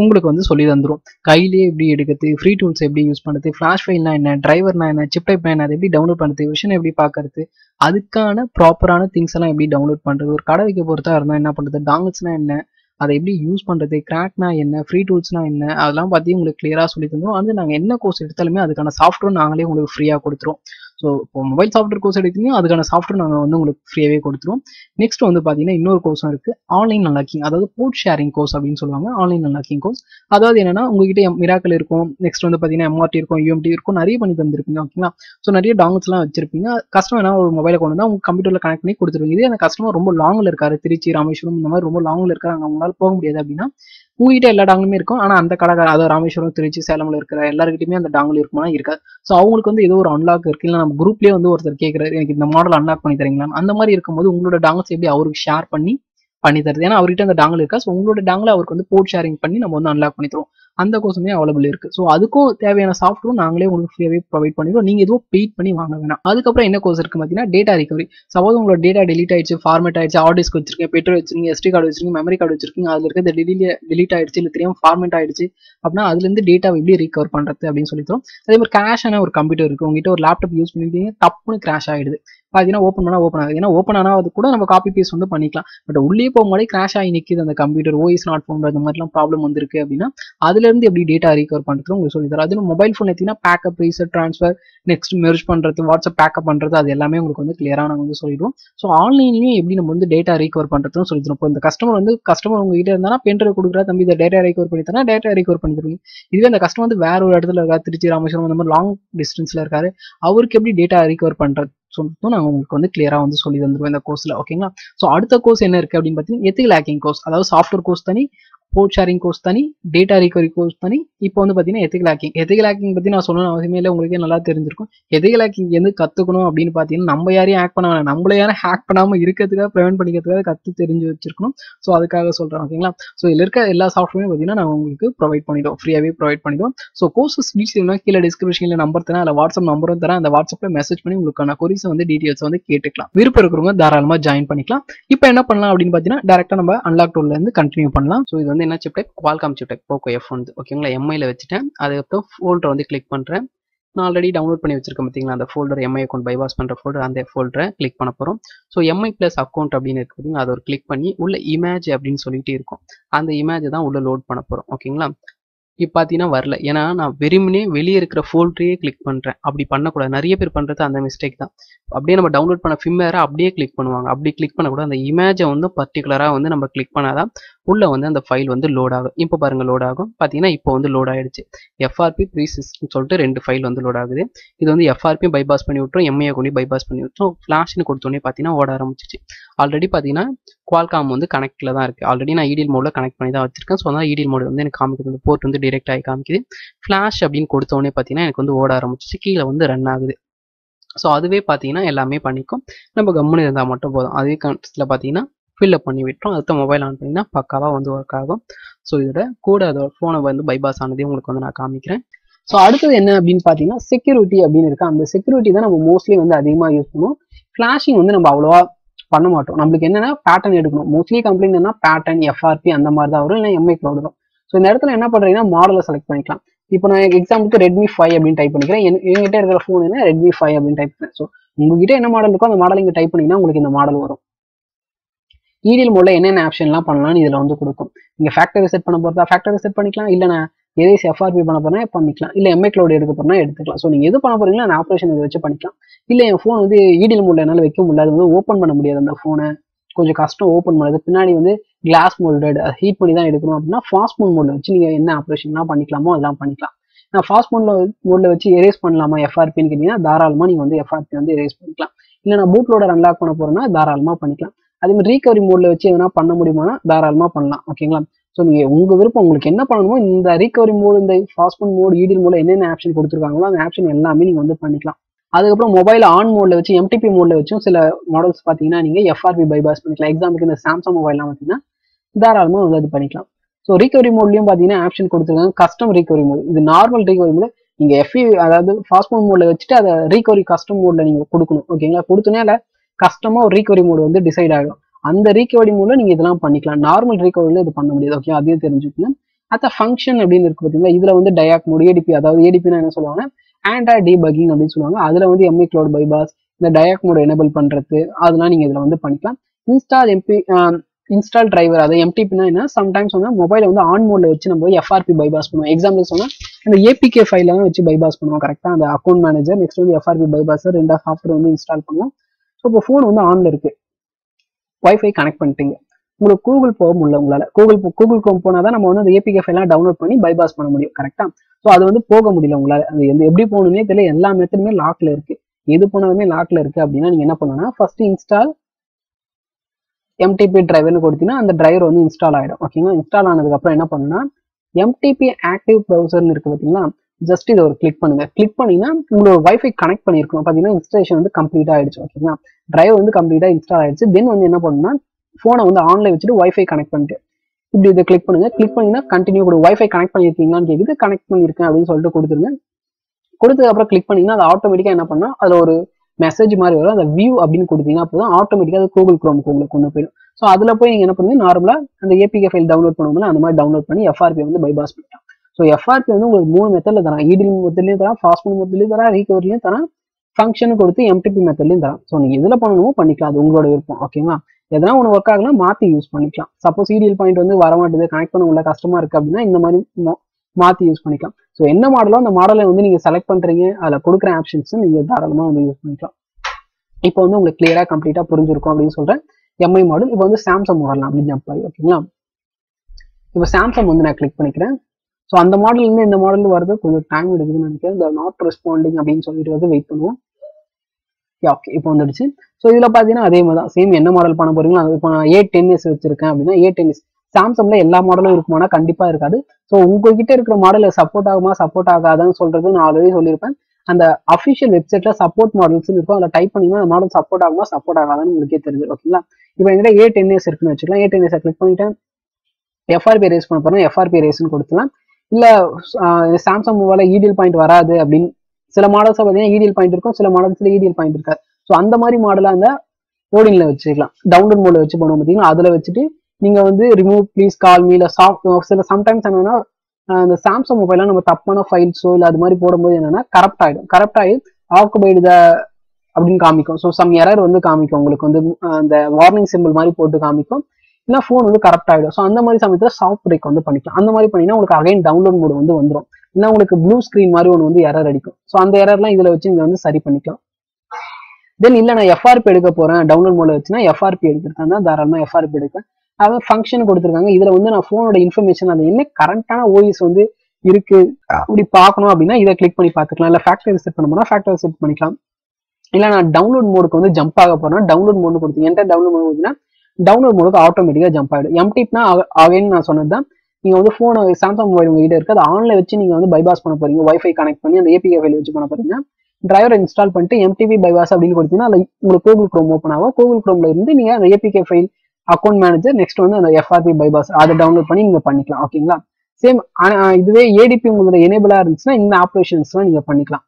உங்களுக்கு வந்து சொல்லி தந்துடும் கையிலே எப்படி எடுக்கிறது ஃப்ரீ டூல்ஸ் எப்படி யூஸ் பண்ணுறது ஃப்ளாஷ் ஃபைல்னா என்ன டிரைவர்னா என்ன சிப் டைப் என்ன அதை எப்படி டவுன்லோட் பண்ணுறது விஷன் எப்படி பார்க்கறது அதுக்கான ப்ராப்பரான திங்ஸ் எல்லாம் எப்படி டவுன்லோட் பண்ணுறது ஒரு கடை வைக்க பொறுத்தா இருந்தால் என்ன பண்ணுறது டாங்கிள்ஸ்னா என்ன அதை எப்படி யூஸ் பண்ணுறது கிராக்னா என்ன ஃப்ரீ டூல்ஸ்னா என்ன அதெல்லாம் பற்றி உங்களுக்கு கிளியராக சொல்லி தந்தோம் வந்து நாங்கள் என்ன கோர்ஸ் எடுத்தாலுமே அதுக்கான சாஃப்ட்வேர் நாங்களே உங்களுக்கு ஃப்ரீயாக கொடுத்துருவோம் ஸோ இப்போ மொபைல் சாஃப்ட்வேர் கோர்ஸ் எடுத்தீங்கன்னா அதுக்கான சாஃப்ட்வேர் நாங்கள் வந்து உங்களுக்கு ஃப்ரீயாகவே கொடுத்துருவோம். நெக்ஸ்ட் வந்து பார்த்தீங்கன்னா இன்னொரு கோர்ஸும் இருக்குது ஆன்லைன் அன்லாக்கிங் அதாவது போட் ஷேரிங் கோர்ஸ் அப்படின்னு சொல்லுவாங்க. ஆன்லைன் அன்லாக்கிங் கோர்ஸ் அதாவது என்னன்னா உங்ககிட்ட மிராக்கல் இருக்கும். நெக்ஸ்ட் வந்து பார்த்தீங்கன்னா எம்ஆர்டி இருக்கும் யூஎம்டி இருக்கும். நிறைய பண்ணி தந்திருப்பீங்க ஓகேங்களா ஸோ நிறைய டாங்கல்ஸ்லாம் வச்சிருப்பீங்க. கஸ்டமர் என்ன ஒரு மொபைலை கொண்டு வந்து உங்க கம்ப்யூட்டரில் கனெக்ட் பண்ணி கொடுத்துருவீங்க. இதே அந்த கஸ்டமர் ரொம்ப லாங்கில் இருக்காரு. திருச்சி ராமேஸ்வரம் இந்த மாதிரி ரொம்ப லாங்கில் இருக்காங்க அவங்களால போக முடியாது அப்படின்னா உங்ககிட்ட எல்லா டாங்களுமே இருக்கும். ஆனால் அந்த கடை அதாவது ராமேஸ்வரம் திருச்சி சேலமில் இருக்கிற எல்லாருக்கிட்டையுமே அந்த டாங்கல் இருக்குமா இருக்காது. ஸோ அவங்களுக்கு வந்து ஏதோ ஒரு அன்லாக் இருக்கு. இல்லை நம்ம குரூப்லேயே வந்து ஒருத்தர் கேட்குறாரு எனக்கு இந்த மாடல் அன்லாக் பண்ணி தரீங்களா? அந்த மாதிரி இருக்கும்போது உங்களோட டாங்கல்ஸ் எப்படி அவருக்கு ஷேர் பண்ணி பண்ணி தருது? ஏன்னா அவர்கிட்ட அந்த டாங்கல் இருக்கா? ஸோ உங்களோட டாங்கலை அவருக்கு வந்து போட் ஷேரிங் பண்ணி நம்ம வந்து அன்லாக் பண்ணி தருவோம். அந்த கோர்ஸுமே அவைலபிள் இருக்கு. ஸோ அதுக்கும் தேவையான சாஃப்ட்வேர் நாங்களே உங்களுக்கு ஃப்ரீயாகவே ப்ரொவைட் பண்ணிடுவோம் நீங்கள் எதுவும் பெயிட் பண்ணி வாங்க வேணாம். அதுக்கப்புறம் என்ன கோர்ஸ் இருக்கு பார்த்தீங்கன்னா டேட்டா ரிகவரி சப்போஸ் உங்களோட டேட்டா டெலிட் ஆயிடுச்சு ஃபார்மேட் ஆயிடுச்சு ஹார்ட் டிஸ்க் வச்சிருக்கீங்க பெட்ரோல் வச்சிருக்கீங்க எஸ்டி கார்டு வச்சிருக்கீங்க மெமரி கார்டு வச்சிருக்கீங்க அதில் இருக்கிற டெலிட் டெலிட் ஆயிடுச்சு இல்லை தெரியாமல் ஃபார்மேட் ஆயிடுச்சு அப்படின்னா அதுலேருந்து டேட்டா எப்படி ரிகவர் பண்ணுறது அப்படின்னு சொல்லி தரும் அதே மாதிரி கிராஷ் ஆன ஒரு கம்ப்யூட்டர் இருக்கு. உங்ககிட்ட ஒரு லேப்டாப் யூஸ் பண்ணிட்டீங்க தப்புன்னு கிராஷ் ஆயிடுது. பார்த்தீங்கன்னா ஓப்பன் பண்ணால் ஓப்பன் ஆகுது. ஏன்னா ஓப்பன் ஆனால் அது கூட நம்ம காப்பி பேஸ்ட் வந்து பண்ணிக்கலாம். பட் உள்ளே போகும்போதே கிராஷ் ஆகி நிற்கிது அந்த கம்ப்யூட்டர் ஓஎஸ் நாட் ஃபோன் அந்த மாதிரிலாம் ப்ராப்ளம் வந்திருக்கு அப்படின்னா அதுலேருந்து எப்படி டேட்டா ரீகவர் பண்ணுறது உங்களுக்கு சொல்லி தரோம் அதில் மொபைல் ஃபோன் எடுத்திங்கன்னா பேக்கப் ரீசர் ட்ரான்ஸ்ஃபர் நெக்ஸ்ட் மெர்ஜ் பண்ணுறது வாட்ஸ்அப் பேக்கப் பண்ணுறது அது எல்லாமே உங்களுக்கு வந்து கிளியராக நாங்கள் வந்து சொல்லிடுவோம். ஸோ ஆன்லைன்லேயும் எப்படி நம்ம வந்து டேட்டா ரீகவர் பண்ணுறதுன்னு சொல்லி தரோம் இப்போ இந்த கஸ்டமர் வந்து கஸ்டமர் உங்ககிட்ட இருந்தால் பென்ட்ரைவ் கொடுக்குறா தம்பி இந்த டேட்டா ரீகவர் பண்ணி தரா டேட்டா ரீகவர் பண்ணி தருவீங்க. இதுவே அந்த கஸ்டமர் வந்து வேற ஒரு இடத்துல இருக்கா திருச்சி ராமேஸ்வரம் அந்த மாதிரி லாங் டிஸ்டன்ஸ்ல இருக்காரு. அவருக்கு எப்படி டேட்டா ரீகவர் பண்றது? சொல்லிட்டு நாங்கள் உங்களுக்கு வந்து கிளியராக வந்து சொல்லி தந்துருவோம் இந்த கோர்ஸில் ஓகேங்களா ஸோ அடுத்த கோர்ஸ் என்ன இருக்குது அப்படின்னு பார்த்தீங்கன்னா எத்திக்கல் லேக்கிங் கோர்ஸ் அதாவது சாஃப்ட்வேர் கோர்ஸ் தனி போர்ட் ஷேரிங் கோர்ஸ் தனி டேட்டா ரிகவரி கோர்ஸ் தனி. இப்போ வந்து பார்த்தீங்கன்னா எத்திக் ஹேக்கிங் எத்திக் ஹேக்கிங் பற்றி நான் சொல்லணும் அவசியமே இல்லை. உங்களுக்கே நல்லா தெரிஞ்சிருக்கும். எத்திக் ஹேக்கிங் எது கற்றுக்கணும் அப்படின்னு பார்த்தீங்கன்னா நம்ம யாரையும் ஹேக் பண்ண வேணாம். நம்மள யாரும் ஹேக் பண்ணாமல் இருக்கிறதுக்காக ப்ரிவென்ட் பண்ணிக்கிறதுக்காக கற்று தெரிஞ்சு வச்சிருக்கணும். ஸோ அதுக்காக சொல்கிறேன் ஓகேங்களா ஸோ இதில் இருக்க எல்லா சாஃப்ட்வேரும் பார்த்தீங்கன்னா நான் உங்களுக்கு ப்ரொவைட் பண்ணிடுவோம். ஃப்ரீயாகவே ப்ரொவைட் பண்ணிடுவோம். ஸோ கோர்சஸ் டீட்டெயில்னா கீழே டிஸ்கிரிப்ஷனில் நம்பர் தரேன். அதில் வாட்ஸ்அப் நம்பரும் தரேன். அந்த வாட்ஸ்அப்பில் மெசேஜ் பண்ணி உங்களுக்கான கொரிஸை வந்து டீட்டெயில்ஸ் வந்து கேட்டுக்கலாம். விருப்பம் இருக்கிறவங்க தாராளமாக ஜாயின் பண்ணிக்கலாம். இப்போ என்ன பண்ணலாம் அப்படின்னு பார்த்தீங்கன்னா டேரெக்டாக நம்ம அன்லாக் டூல்ல கண்டினியூ பண்ணலாம். ஸோ இது வந்து என்ன chip type Qualcomm chip type Poco F வந்து ஓகேங்களா எம்ஐயில் வச்சுட்டேன். அதுக்கப்புறம் ஃபோல்டரை வந்து கிளிக் பண்ணுறேன் நான் ஆல்ரெடி டவுன்லோட் பண்ணி வச்சிருக்கேன் பார்த்தீங்களா அந்த ஃபோல்டர் எம்ஐ அக்கௌண்ட் பைபாஸ் பண்ணுற ஃபோல்டர் அந்த ஃபோல்டரை கிளிக் பண்ண போகிறோம் ஸோ எம்ஐ ப்ளஸ் அக்கௌண்ட் அப்படின்னு இருக்கு அதை ஒரு கிளிக் பண்ணி உள்ள இமேஜ் அப்படின்னு சொல்லிட்டு இருக்கும். அந்த இமேஜ் தான் உள்ள லோட் பண்ண போகிறோம் ஓகேங்களா இப்போ பார்த்தீங்கன்னா வரல. ஏன்னா நான் வெறுமனே வெளியே இருக்கிற ஃபோல்டரையே கிளிக் பண்ணுறேன் அப்படி பண்ணக்கூடாது. நிறைய பேர் பண்ணுறது அந்த மிஸ்டேக் தான். அப்படியே நம்ம டவுன்லோட் பண்ண ஃபிம்மேரை அப்படியே கிளிக் பண்ணுவாங்க. அப்படி கிளிக் பண்ணக்கூடாது. அந்த இமேஜை வந்து பர்டிகுலராக வந்து நம்ம கிளிக் பண்ணாதான் உள்ளே வந்து அந்த ஃபைல் வந்து லோட் ஆகும். இப்போ பாருங்கள் லோட் ஆகும். பார்த்தீங்கன்னா இப்போ வந்து லோட் ஆகிடுச்சு எஃப்ஆர்பி ப்ரீ சொல்லிட்டு ரெண்டு ஃபைல் வந்து லோட் ஆகுது. இது வந்து எஃப்ஆர்பி பைபாஸ் பண்ணி விட்டுரும் எம்ஐயை கொண்டு பைபாஸ் பண்ணி விட்டுரும். ஃப்ளாஷ்னு கொடுத்தோடனே பார்த்தீங்கன்னா ஓட ஆரம்பிச்சிச்சு. ஆல்ரெடி பார்த்தீங்கன்னா குவால்காம் வந்து கனெக்டில் தான் இருக்குது ஆல்ரெடி நான் இடிஎல் மோடில் கனெக்ட் பண்ணி தான் வச்சிருக்கேன். ஸோ அதனால் இடிஎல் மோடு வந்து எனக்கு காமிக்குது. வந்து போர்ட் வந்து டிரெக்ட் ஆகி காமிக்குது. ஃப்ளாஷ் அப்படின்னு கொடுத்தோடனே பார்த்தீங்கன்னா எனக்கு வந்து ஓட ஆரம்பிச்சிச்சு. கீழே வந்து ரன் ஆகுது. ஸோ அதுவே பார்த்தீங்கன்னா எல்லாமே பண்ணிக்கும். நம்ம கம்முன்னு இருந்தால் மட்டும் போதும். அதே கணத்தில் பார்த்தீங்கன்னா ஃபில்அப் பண்ணி விட்டுரும். அடுத்த மொபைல் ஆன் பண்ணிங்கன்னா பக்காவாக வந்து ஒர்க் ஆகும். ஸோ இதோட கூட அதோட ஃபோனை வந்து பைபாஸ் ஆனதையும் உங்களுக்கு வந்து நான் காமிக்கிறேன். ஸோ அடுத்தது என்ன அப்படின்னு பார்த்தீங்கன்னா செக்யூரிட்டி அப்படின்னு இருக்கு? அந்த செக்யூரிட்டி தான் நம்ம மோஸ்ட்லி வந்து அதிகமாக யூஸ் பண்ணுவோம். ஃப்ளாஷிங் வந்து நம்ம அவ்வளோவா பண்ண மாட்டோம். நம்மளுக்கு என்னன்னா பேட்டர்ன் எடுக்கணும். மோஸ்ட்லி கம்ப்ளைண்ட் என்ன பேட்டர்ன் எஃப்ஆர்பி அந்த மாதிரி தான் வரும். இல்லை எம்ஐ க்ளவுட் வரும் ஸோ இந்த இடத்துல என்ன பண்ணுறீங்கன்னா மாடலை செலக்ட் பண்ணிக்கலாம். இப்போ நான் எக்ஸாம்பிளுக்கு ரெட்மி ஃபைவ் அப்படின்னு டைப் பண்ணிக்கிறேன். என் என்கிட்ட இருக்கிற ஃபோன் என்ன? ரெட்மி ஃபைவ் அப்படின்னு டைப் பண்ணேன் ஸோ உங்ககிட்ட என்ன மாடல் இருக்கோ அந்த மாடல் இங்கே டைப் பண்ணிங்கன்னா உங்களுக்கு இந்த மாடல் வரும். இடிஎல் மோட்ல என்னென்ன ஆப்ஷன்லாம் பண்ணலாம்னு இதில் வந்து கொடுக்கும். நீங்கள் ஃபேக்டரி செட் பண்ண போகிறதா ஃபேக்டரி செட் பண்ணிக்கலாம். இல்லை நான் எதேஸ் எஃப்ஆர்பி பண்ண போறேன் பண்ணிக்கலாம். இல்லை எம்ஐ க்ளவுட் எடுக்க போறேன்னா எடுத்துக்கலாம். ஸோ நீங்கள் எது பண்ண போறீங்களோ அந்த ஆப்ரேஷன் இதை வச்சு பண்ணிக்கலாம். இல்லை என் ஃபோன் வந்து இடிஎல் மோட்ல என்னால் வைக்க முடியல. அது வந்து ஓப்பன் பண்ண முடியாது அந்த ஃபோனை கொஞ்சம் கஷ்டம் ஓப்பன் பண்ணது. பின்னாடி வந்து கிளாஸ் மோல்டட் ஹீட் பண்ணி தான் எடுக்கணும் அப்படின்னா ஃபாஸ்ட் மோட் மோட்ல வச்சு நீங்கள் என்ன ஆப்ரேஷன்லாம் பண்ணிக்கலாமோ அதெல்லாம் பண்ணிக்கலாம். நான் ஃபாஸ்ட் மோட்ல மோட்ல வச்சு எரேஸ் பண்ணலாமா எஃப்ஆர்பின்னு கேட்டீங்கன்னா தாராளமாக நீங்கள் வந்து எஃப்ஆர்பி வந்து எரேஸ் பண்ணிக்கலாம். இல்லை நான் பூட் லோடர் அன்லாக் பண்ண போறேன்னா தாராளமாக பண்ணிக்கலாம். அதே மாதிரி ரீகவரி மோட்ல வச்சு எதனா பண்ண முடியுமானா தாராளமாக பண்ணலாம் ஓகேங்களா ஸோ நீங்கள் உங்கள் விருப்பம் உங்களுக்கு என்ன பண்ணணுமோ இந்த ரீகவரி மோடு இந்த ஃபாஸ்ட் மோட் ஈடில் மோட்ல என்னென்ன ஆப்ஷன் கொடுத்துருக்காங்களோ அந்த ஆப்ஷன் எல்லாமே நீங்கள் வந்து பண்ணிக்கலாம். அதுக்கப்புறம் மொபைல் ஆன் மோட்ல வச்சு எம்டிபி மோட்ல வச்சும் சில மாடல்ஸ் பார்த்தீங்கன்னா நீங்கள் எஃப்ஆர்பி பைபாஸ் பண்ணிக்கலாம். எக்ஸாம்பிளுக்கு இந்த சாம்சங் மொபைல்லாம் பார்த்தீங்கன்னா தாராளமாக வந்து அது பண்ணிக்கலாம். ஸோ ரீகவரி மோட்லையும் பார்த்தீங்கன்னா ஆப்ஷன் கொடுத்துருக்காங்க. கஸ்டம் ரீகவரி மோட் இது நார்மல் ரீகவரி மோட் நீங்கள் எஃப்இ அதாவது ஃபாஸ்ட் மோட் மோட்ல வச்சுட்டு அதை ரீகவரி கஸ்டம் மோட்ல நீங்கள் கொடுக்கணும் ஓகேங்களா கொடுத்தோன்னே அதில் கஸ்டமாக ஒரு ரீகவரி மோடு வந்து டிசைட் ஆகும். அந்த ரீகவரி மோட்ல நீங்கள் இதெல்லாம் பண்ணிக்கலாம். நார்மல் ரீகவரியில் இது பண்ண முடியாது. ஓகே அதையும் தெரிஞ்சுக்கணும். அத்த ஃபங்க்ஷன் அப்படின்னு இருக்கு பார்த்தீங்களா? இதுல வந்து டயாக் மோடு ஏடிபி அதாவது ஏடிபினா என்ன சொல்லுவாங்க ஆண்ட்ராய்ட் டீபக்கிங் அப்படின்னு சொல்லுவாங்க. அதுல வந்து எம்ஐ க்ளவுட் பைபாஸ் இந்த டயாக் மோடு எனேபிள் பண்றது அதெல்லாம் நீங்க இதுல வந்து பண்ணிக்கலாம். இன்ஸ்டால் எம்பி இன்ஸ்டால் டிரைவர் அதாவது எம்டிபினா என்ன? சம்டைம்ஸ் வந்து மொபைலை வந்து ஆன் மோட்ல வச்சு நம்ம எஃப்ஆர்பி பைபாஸ் பண்ணுவோம். எக்ஸாம்பிள் சொன்னா அந்த ஏபிகே ஃபைலாம் வச்சு பைபாஸ் பண்ணுவோம். கரெக்டாக அந்த அக்கௌண்ட் மேனேஜர் நெக்ஸ்ட் வந்து எஃப்ஆர்பி பைபாஸ் ரெண்டு சாஃப்ட்வேர் வந்து இன்ஸ்டால் பண்ணுவோம். ஸோ இப்போ ஃபோன் வந்து ஆன்ல இருக்கு. ஒய்ஃபை கனெக்ட் பண்ணிட்டீங்க. உங்களுக்கு கூகுள் போக முடியல உங்களால். கூகுள் கூகுள் கோம் போனால் தான் நம்ம வந்து அந்த ஏபிகே ஃபைலாம் டவுன்லோட் பண்ணி பைபாஸ் பண்ண முடியும். கரெக்டாக ஸோ அது வந்து போக முடியல உங்களால். அது எந்த எப்படி போகணுன்னே தெரியல. எல்லா மெத்தடுமே லாக்ல இருக்கு. எது போனாலுமே லாக்ல இருக்கு அப்படின்னா நீங்க என்ன பண்ணணும்னா ஃபர்ஸ்ட் இன்ஸ்டால் எம்டிபி டிரைவர்னு கொடுத்தீங்கன்னா அந்த டிரைவர் வந்து இன்ஸ்டால் ஆயிடும். ஓகேங்களா இன்ஸ்டால் ஆனதுக்கு அப்புறம் என்ன பண்ணுன்னா எம்டிபி ஆக்டிவ் ப்ரௌசர்னு இருக்கு பார்த்தீங்களா? ஜஸ்ட் இதை ஒரு கிளிக் பண்ணுங்க. கிளிக் பண்ணீங்கன்னா உங்களோட வைஃபை கனெக்ட் பண்ணிருக்கணும் பார்த்தீங்கன்னா இன்ஸ்டாலேஷன் வந்து கம்ப்ளீட் ஆயிடுச்சு ஓகேங்களா டிரைவர் வந்து கம்ப்ளீட்டா இன்ஸ்டால் ஆயிடுச்சு. தென் வந்து என்ன பண்ணணும்னா ஃபோனை வந்து ஆன்லைன் வச்சுட்டு வைஃபை கனெக்ட் பண்ணிட்டு இப்படி இதை கிளிக் பண்ணுங்க. கிளிக் பண்ணீங்கன்னா கண்டினியூ கூட வைஃபை கனெக்ட் பண்ணிருக்கீங்களான்னு கேக்குது. கனெக்ட் பண்ணிருக்கேன் அப்படின்னு சொல்லிட்டு கொடுத்துருங்க. கொடுத்ததுக்கு அப்புறம் கிளிக் பண்ணீங்கன்னா அது ஆட்டோமேட்டிக்கா என்ன பண்ணா அதுல ஒரு மெசேஜ் மாதிரி வரும். அந்த வியூ அப்படின்னு கொடுத்தீங்கன்னா அப்போதான் ஆட்டோமேட்டிக்காக அது கூகுள் குரோமுக்கு உங்களுக்கு கொண்டு போயிடும். ஸோ அதுல போய் நீங்க என்ன பண்ணுங்க நார்மலா அந்த ஏபிகே ஃபைல் டவுன்லோட் பண்ணுவோம்ல அந்த மாதிரி டவுன்லோட் பண்ணி எஃப்ஆர்பி வந்து பைபாஸ் பண்ணிக்கலாம். ஸோ எஃப்ஆர்பி வந்து உங்களுக்கு மூணு மெத்தட்ல தரான் ஈடில் மெத்தட்லையும் தரான் ஃபாஸ்ட் மெத்தட்லையும் தரான் ரீகவரிலையும் தரான் ஃபங்க்ஷன் கொடுத்து எம்டிபி மெத்தட்லையும் தரான் ஸோ நீங்கள் எதில் பண்ணணுமோ பண்ணிக்கலாம். அது உங்களோட விருப்பம். ஓகேங்களா எதனா ஒன்று ஒர்க் ஆகலாம் மாத்தி யூஸ் பண்ணிக்கலாம். சப்போஸ் ஈடிஎல் பாயிண்ட் வந்து வர மாட்டேது கனெக்ட் பண்ண உள்ள கஷ்டமா இருக்கு அப்படின்னா இந்த மாதிரி மாற்றி மாத்தி யூஸ் பண்ணிக்கலாம். ஸோ என்ன மாடலோ அந்த மாடலை வந்து நீங்க செலக்ட் பண்றீங்க அதுல கொடுக்குற ஆப்ஷன்ஸ் நீங்க தாராளமா வந்து யூஸ் பண்ணிக்கலாம். இப்போ வந்து உங்களுக்கு கிளியரா கம்ப்ளீட்டா புரிஞ்சிருக்கும் அப்படின்னு சொல்றேன். எம்ஐ மாடல் இப்போ வந்து சாம்சங் வரலாம் அப்படின்னு ஜம்ப் ஆகி ஓகேங்களா இப்போ சாம்சங் வந்து நான் கிளிக் பண்ணிக்கிறேன். ஸோ அந்த மாடல் இருந்து இந்த மாடல் வர்றது கொஞ்சம் டைம் எடுக்குதுன்னு நினைக்கிறேன். இந்த நாட் ரெஸ்பாண்டிங் அப்படின்னு சொல்லிட்டு வந்து வெயிட் பண்ணுவோம். ஓகே இப்போ வந்துடுச்சு. ஸோ இதுல பாத்தீங்கன்னா அதே மாதிரி தான். சேம் என்ன மாடல் பண்ண போறீங்களோ அது இப்போ நான் ஏ டென் எஸ் வச்சிருக்கேன் அப்படின்னா ஏ டென் எஸ் சாம்சங்ல எல்லா மாடலும் இருக்குமானா கண்டிப்பா இருக்காது. ஸோ உங்ககிட்ட இருக்கிற மாடல் சப்போர்ட் ஆகுமா சப்போர்ட் ஆகாதான்னு சொல்றது நான் ஆல்ரெடி சொல்லியிருப்பேன். அந்த அஃபிஷியல் வெப்சைட்ல சப்போர்ட் மாடல்ஸ் இருக்கும். அதில் டைப் பண்ணீங்கன்னா அந்த மாடல் சப்போர்ட் ஆகுமா சப்போர்ட் ஆகாதான்னு உங்களுக்கே தெரிஞ்சிடும். ஓகேங்களா இப்போ என்கிட்ட ஏ டென் இயர்ஸ் இருக்குன்னு வச்சுக்கலாம். ஏ டென் இயர்ஸ் கிளிக் பண்ணிட்டேன். எஃப்ஆர்பி ரேஸ் பண்ண போறோம் எஃப்ஆர்பி ரேஸ்னு கொடுத்துலாம் இல்லை சாம்சங் மூவால ஈடியல் பாயிண்ட் வராது அப்படின்னு சில மாடல்ஸை பார்த்தீங்கன்னா ஈடியல் பாயிண்ட் இருக்கும் சில மாடல்ஸில் ஈடியல் பாயிண்ட் இருக்காது. ஸோ அந்த மாதிரி மாடலாக அந்த லோடிங்ல வச்சுக்கலாம். டவுன்லோட் மோடில் வச்சு பண்ணுவோம் பார்த்தீங்கன்னா அதில் வச்சுட்டு நீங்கள் வந்து remove please call me soft சில சம்டைம்ஸ் என்னன்னா அந்த சாம்சங் மொபைல்ல நம்ம தப்பான ஃபைல்ஸோ இல்லை அது மாதிரி போடும்போது என்னன்னா கரப்ட் ஆகிடும் கரப்ட் ஆகி ஆக்குபைடு த அப்படின்னு காமிக்கும். ஸோ சம் எரர் வந்து காமிக்கும். உங்களுக்கு வந்து அந்த வார்னிங் சிம்பிள் மாதிரி போட்டு காமிக்கும். இல்லைன்னா ஃபோன் வந்து கரெக்ட் ஆகிடும் ஸோ அந்த மாதிரி சமயத்தில் சாஃப்ட் பிரேக் வந்து பண்ணிக்கலாம். அந்த மாதிரி பண்ணினா உங்களுக்கு அகைன் டவுன்லோட் மோடு வந்து வந்துடும் இல்லைன்னா உங்களுக்கு ப்ளூ ஸ்க்ரீன் மாதிரி ஒன்று வந்து எரர் அடிக்கும். ஸோ அந்த எரர்லாம் இதில் வச்சு இங்கே வந்து சரி பண்ணிக்கலாம். தென் இல்ல நான் எஃப்ஆர்பி எடுக்க போறேன். டவுன்லோட் மோட்ல வச்சுன்னா எஃப்ஆர்பி எடுத்திருக்காங்க தாராளமாக எஃப்ஆர்பி எடுக்க அதான் ஃபங்க்ஷன் கொடுத்துருக்காங்க. இதில் வந்து நான் ஃபோனோட இன்ஃபர்மேஷன் அது என்ன கரண்டான ஓஎஸ் வந்து இருக்கு அப்படி பார்க்கணும் அப்படின்னா இதை கிளிக் பண்ணி பார்த்துக்கலாம். இல்லை ஃபேக்டரி செட் பண்ண ஃபேக்டரி செட் பண்ணிக்கலாம். இல்லை நான் டவுன்லோட் மோடுக்கு வந்து ஜம்ப் ஆக போறேன் டவுன்லோட் மோடு கொடுத்தீங்க என்கிட்ட டவுன்லோட் மோடு கொடுத்தீங்கன்னா டவுன்லோட் மோடுக்கு ஆட்டோமேட்டிக்காக ஜம்ப் ஆயிடும். எம்டிப்னா அகைன் நான் சொன்னது தான். நீங்கள் வந்து ஃபோனை சாம்சங் மொபைல் உங்ககிட்ட இருக்குது அதை ஆன்ல வச்சு நீங்கள் வந்து பைபாஸ் பண்ண போறீங்க. ஒய்ஃபை கனெக்ட் பண்ணி அந்த ஏபிஐ ஃபைல் வச்சு பண்ண போறீங்க. டிரைவர் இன்ஸ்டால் பண்ணிட்டு எம்டிபி பைபாஸ் அப்படின்னு கொடுத்தீங்கன்னா உங்களுக்கு கூகுள் க்ரோம் ஓப்பன் ஆகும். கூகுள் க்ரோம்ல இருந்து நீங்க அந்த APK file account manager next வந்து அந்த எஃப்ஆர்பி பைபாஸ் அதை டவுன்லோட் பண்ணி நீங்கள் பண்ணிக்கலாம். ஓகேங்களா சேம் இதுவே ஏடிபி உங்களோட எனேபிளா இருந்துச்சுன்னா இந்த ஆப்ரேஷன்ஸ்லாம் நீங்கள் பண்ணிக்கலாம்.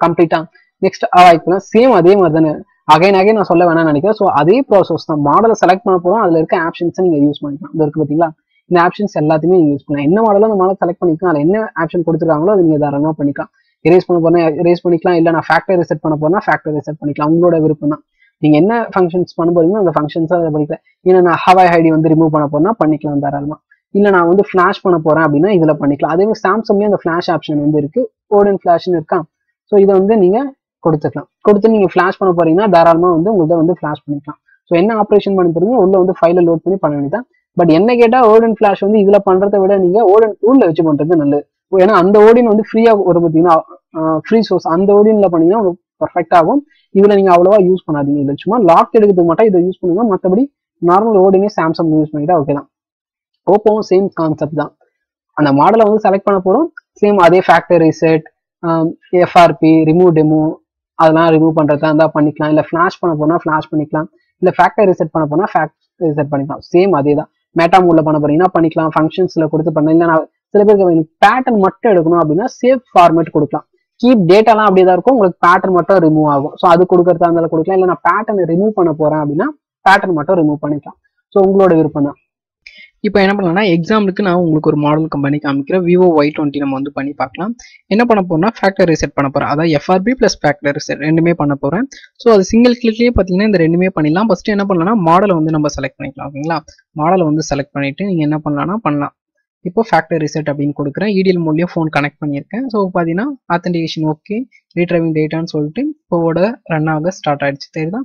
கம்ப்ளீட்டாக நெக்ஸ்ட் இப்போ சேம் அதே மாதிரி தானே அகைன் அகைன் நான் சொல்ல வேணாம்னு நினைக்கிறேன். ஸோ அதே ப்ராசஸ் தான். மாடலை செலக்ட் பண்ண போகிறோம் அதில் இருக்க ஆப்ஷன்ஸை நீங்கள் யூஸ் பண்ணிக்கலாம். இது இருக்கு பார்த்தீங்களா? இந்த ஆப்ஷன்ஸ் எல்லாத்தையுமே நீங்கள் யூஸ் பண்ணலாம். என்ன மாடலும் அந்த மாடல் செலக்ட் பண்ணிக்கலாம் அதில் என்ன ஆப்ஷன் கொடுத்துருக்காங்களோ அது நீங்கள் தாராளமாக பண்ணிக்கலாம். எரேஸ் பண்ண போறேன் எரேஸ் பண்ணிக்கலாம். இல்லை நான் ஃபேக்டரி ரிசெட் பண்ண போறேன்னா ஃபேக்டரி ரிசெட் பண்ணிக்கலாம். உங்களோட விருப்பம் தான். நீங்கள் என்ன ஃபங்க்ஷன்ஸ் பண்ண போறீங்களோ அந்த ஃபங்க்ஷன்ஸாக அதை பண்ணிக்கலாம். ஏன்னா நான் ஹவாய் ஐடி வந்து ரிமூவ் பண்ண போறேன்னா பண்ணிக்கலாம் தாராளமாக இல்லை நான் வந்து ஃப்ளாஷ் பண்ண போறேன் அப்படின்னா இதில் பண்ணிக்கலாம். அதே மாதிரி சாம்சங்லேயே அந்த ஃப்ளாஷ் ஆப்ஷன் வந்து இருக்கு. ஓடன் ஃப்ளாஷ்னு இருக்கான் ஸோ இதை வந்து நீங்கள் கொடுத்துக்கலாம். கொடுத்து நீங்க ஃபிளாஷ் பண்ண போறீங்கன்னா தாராளமா வந்து உங்கள்கிட்ட வந்து ஃபிளாஷ் பண்ணிக்கலாம். ஸோ என்ன ஆப்ரேஷன் பண்ண போறீங்க உள்ள வந்து ஃபைல லோட் பண்ணி பண்ண வேண்டியதான் பட் என்ன கேட்டால் ஓடன் ஃபிளாஷ் வந்து இதுல பண்றதை விட நீங்க ஓடன் டூல்ல வச்சு பண்றது நல்லது. ஏன்னா அந்த ஓடின் வந்து ஃப்ரீயா ஒரு பார்த்தீங்கன்னா ஃப்ரீ சோர்ஸ் அந்த ஓடின்ல பண்ணீங்கன்னா பர்ஃபெக்ட் ஆகும். இதுல நீங்க அவ்வளவா யூஸ் பண்ணாதீங்க. இல்லை சும்மா லாக் எடுக்கிறதுக்கு மட்டும் இதை யூஸ் பண்ணுங்க. மற்றபடி நார்மல் ஓடினே சாம்சங் யூஸ் பண்ணிட்டா ஓகே தான். ஓப்போவும் சேம் கான்செப்ட் தான். அந்த மாடலை வந்து செலக்ட் பண்ண போறோம். சேம் அதே factory set FRP remove demo அதெல்லாம் ரிமூவ் பண்ணுறதா இருந்தால் பண்ணிக்கலாம். இல்லை ஃப்ளாஷ் பண்ண போனால் ஃபிளாஷ் பண்ணிக்கலாம். இல்லை ஃபேக்டரி ரிசெட் பண்ண போனால் ஃபேக்டரி ரிசெட் பண்ணிக்கலாம். சேம் அதே தான் மேட்டா மூட்ல பண்ண போறீங்கன்னா பண்ணிக்கலாம். ஃபங்க்ஷன்ஸில் கொடுத்து பண்ண இல்லை நான் சில பேருக்கு பேட்டர்ன் மட்டும் எடுக்கணும் அப்படின்னா சேவ் ஃபார்மேட் கொடுக்கலாம். கீப் டேட்டாலாம் அப்படியே தான் இருக்கும். உங்களுக்கு பேட்டர்ன் மட்டும் ரிமூவ் ஆகும். ஸோ அது கொடுக்கறதா இருந்தாலும் கொடுக்கலாம். இல்லை நான் பேட்டர்ன் ரிமூவ் பண்ண போறேன் அப்படின்னா பேட்டர்ன் மட்டும் ரிமூவ் பண்ணிக்கலாம். ஸோ உங்களோட விருப்பம் தான் இப்போ என்ன பண்ணலாம்னா எக்ஸாம்பிளுக்கு நான் உங்களுக்கு ஒரு மாடல் கம்பெனி காமிக்கிறேன். விவோ ஒய் டுவெண்ட்டி நம்ம வந்து பண்ணி பார்க்கலாம். என்ன பண்ண போறோம்னா ஃபேக்டர் ரிசெட் பண்ண போறேன் அதாவது எஃப்ஆர்பி பிளஸ் ஃபேக்டர் ரிசெட் ரெண்டுமே பண்ண போறேன். ஸோ அது சிங்கிள் கிளிக்லேயே பார்த்தீங்கன்னா இந்த ரெண்டுமே பண்ணிடலாம். ஃபஸ்ட்டு என்ன பண்ணலாம்னா மாடலை வந்து நம்ம செலக்ட் பண்ணிக்கலாம் ஓகேங்களா? மாடலை வந்து செலக்ட் பண்ணிட்டு நீங்கள் என்ன பண்ணலாம்னா பண்ணலாம். இப்போ ஃபேக்டரி ரிசெட் அப்படின்னு கொடுக்குறேன். இடிஎல் மூலியம் ஃபோன் கனெக்ட் பண்ணியிருக்கேன். ஸோ பார்த்தீங்கன்னா ஆத்தென்டிகேஷன் ஓகே ரீட்ரைவிங் டேட்டான்னு சொல்லிட்டு இப்போ ஓட ரன் ஆக ஸ்டார்ட் ஆகிடுச்சு தெரியுதா?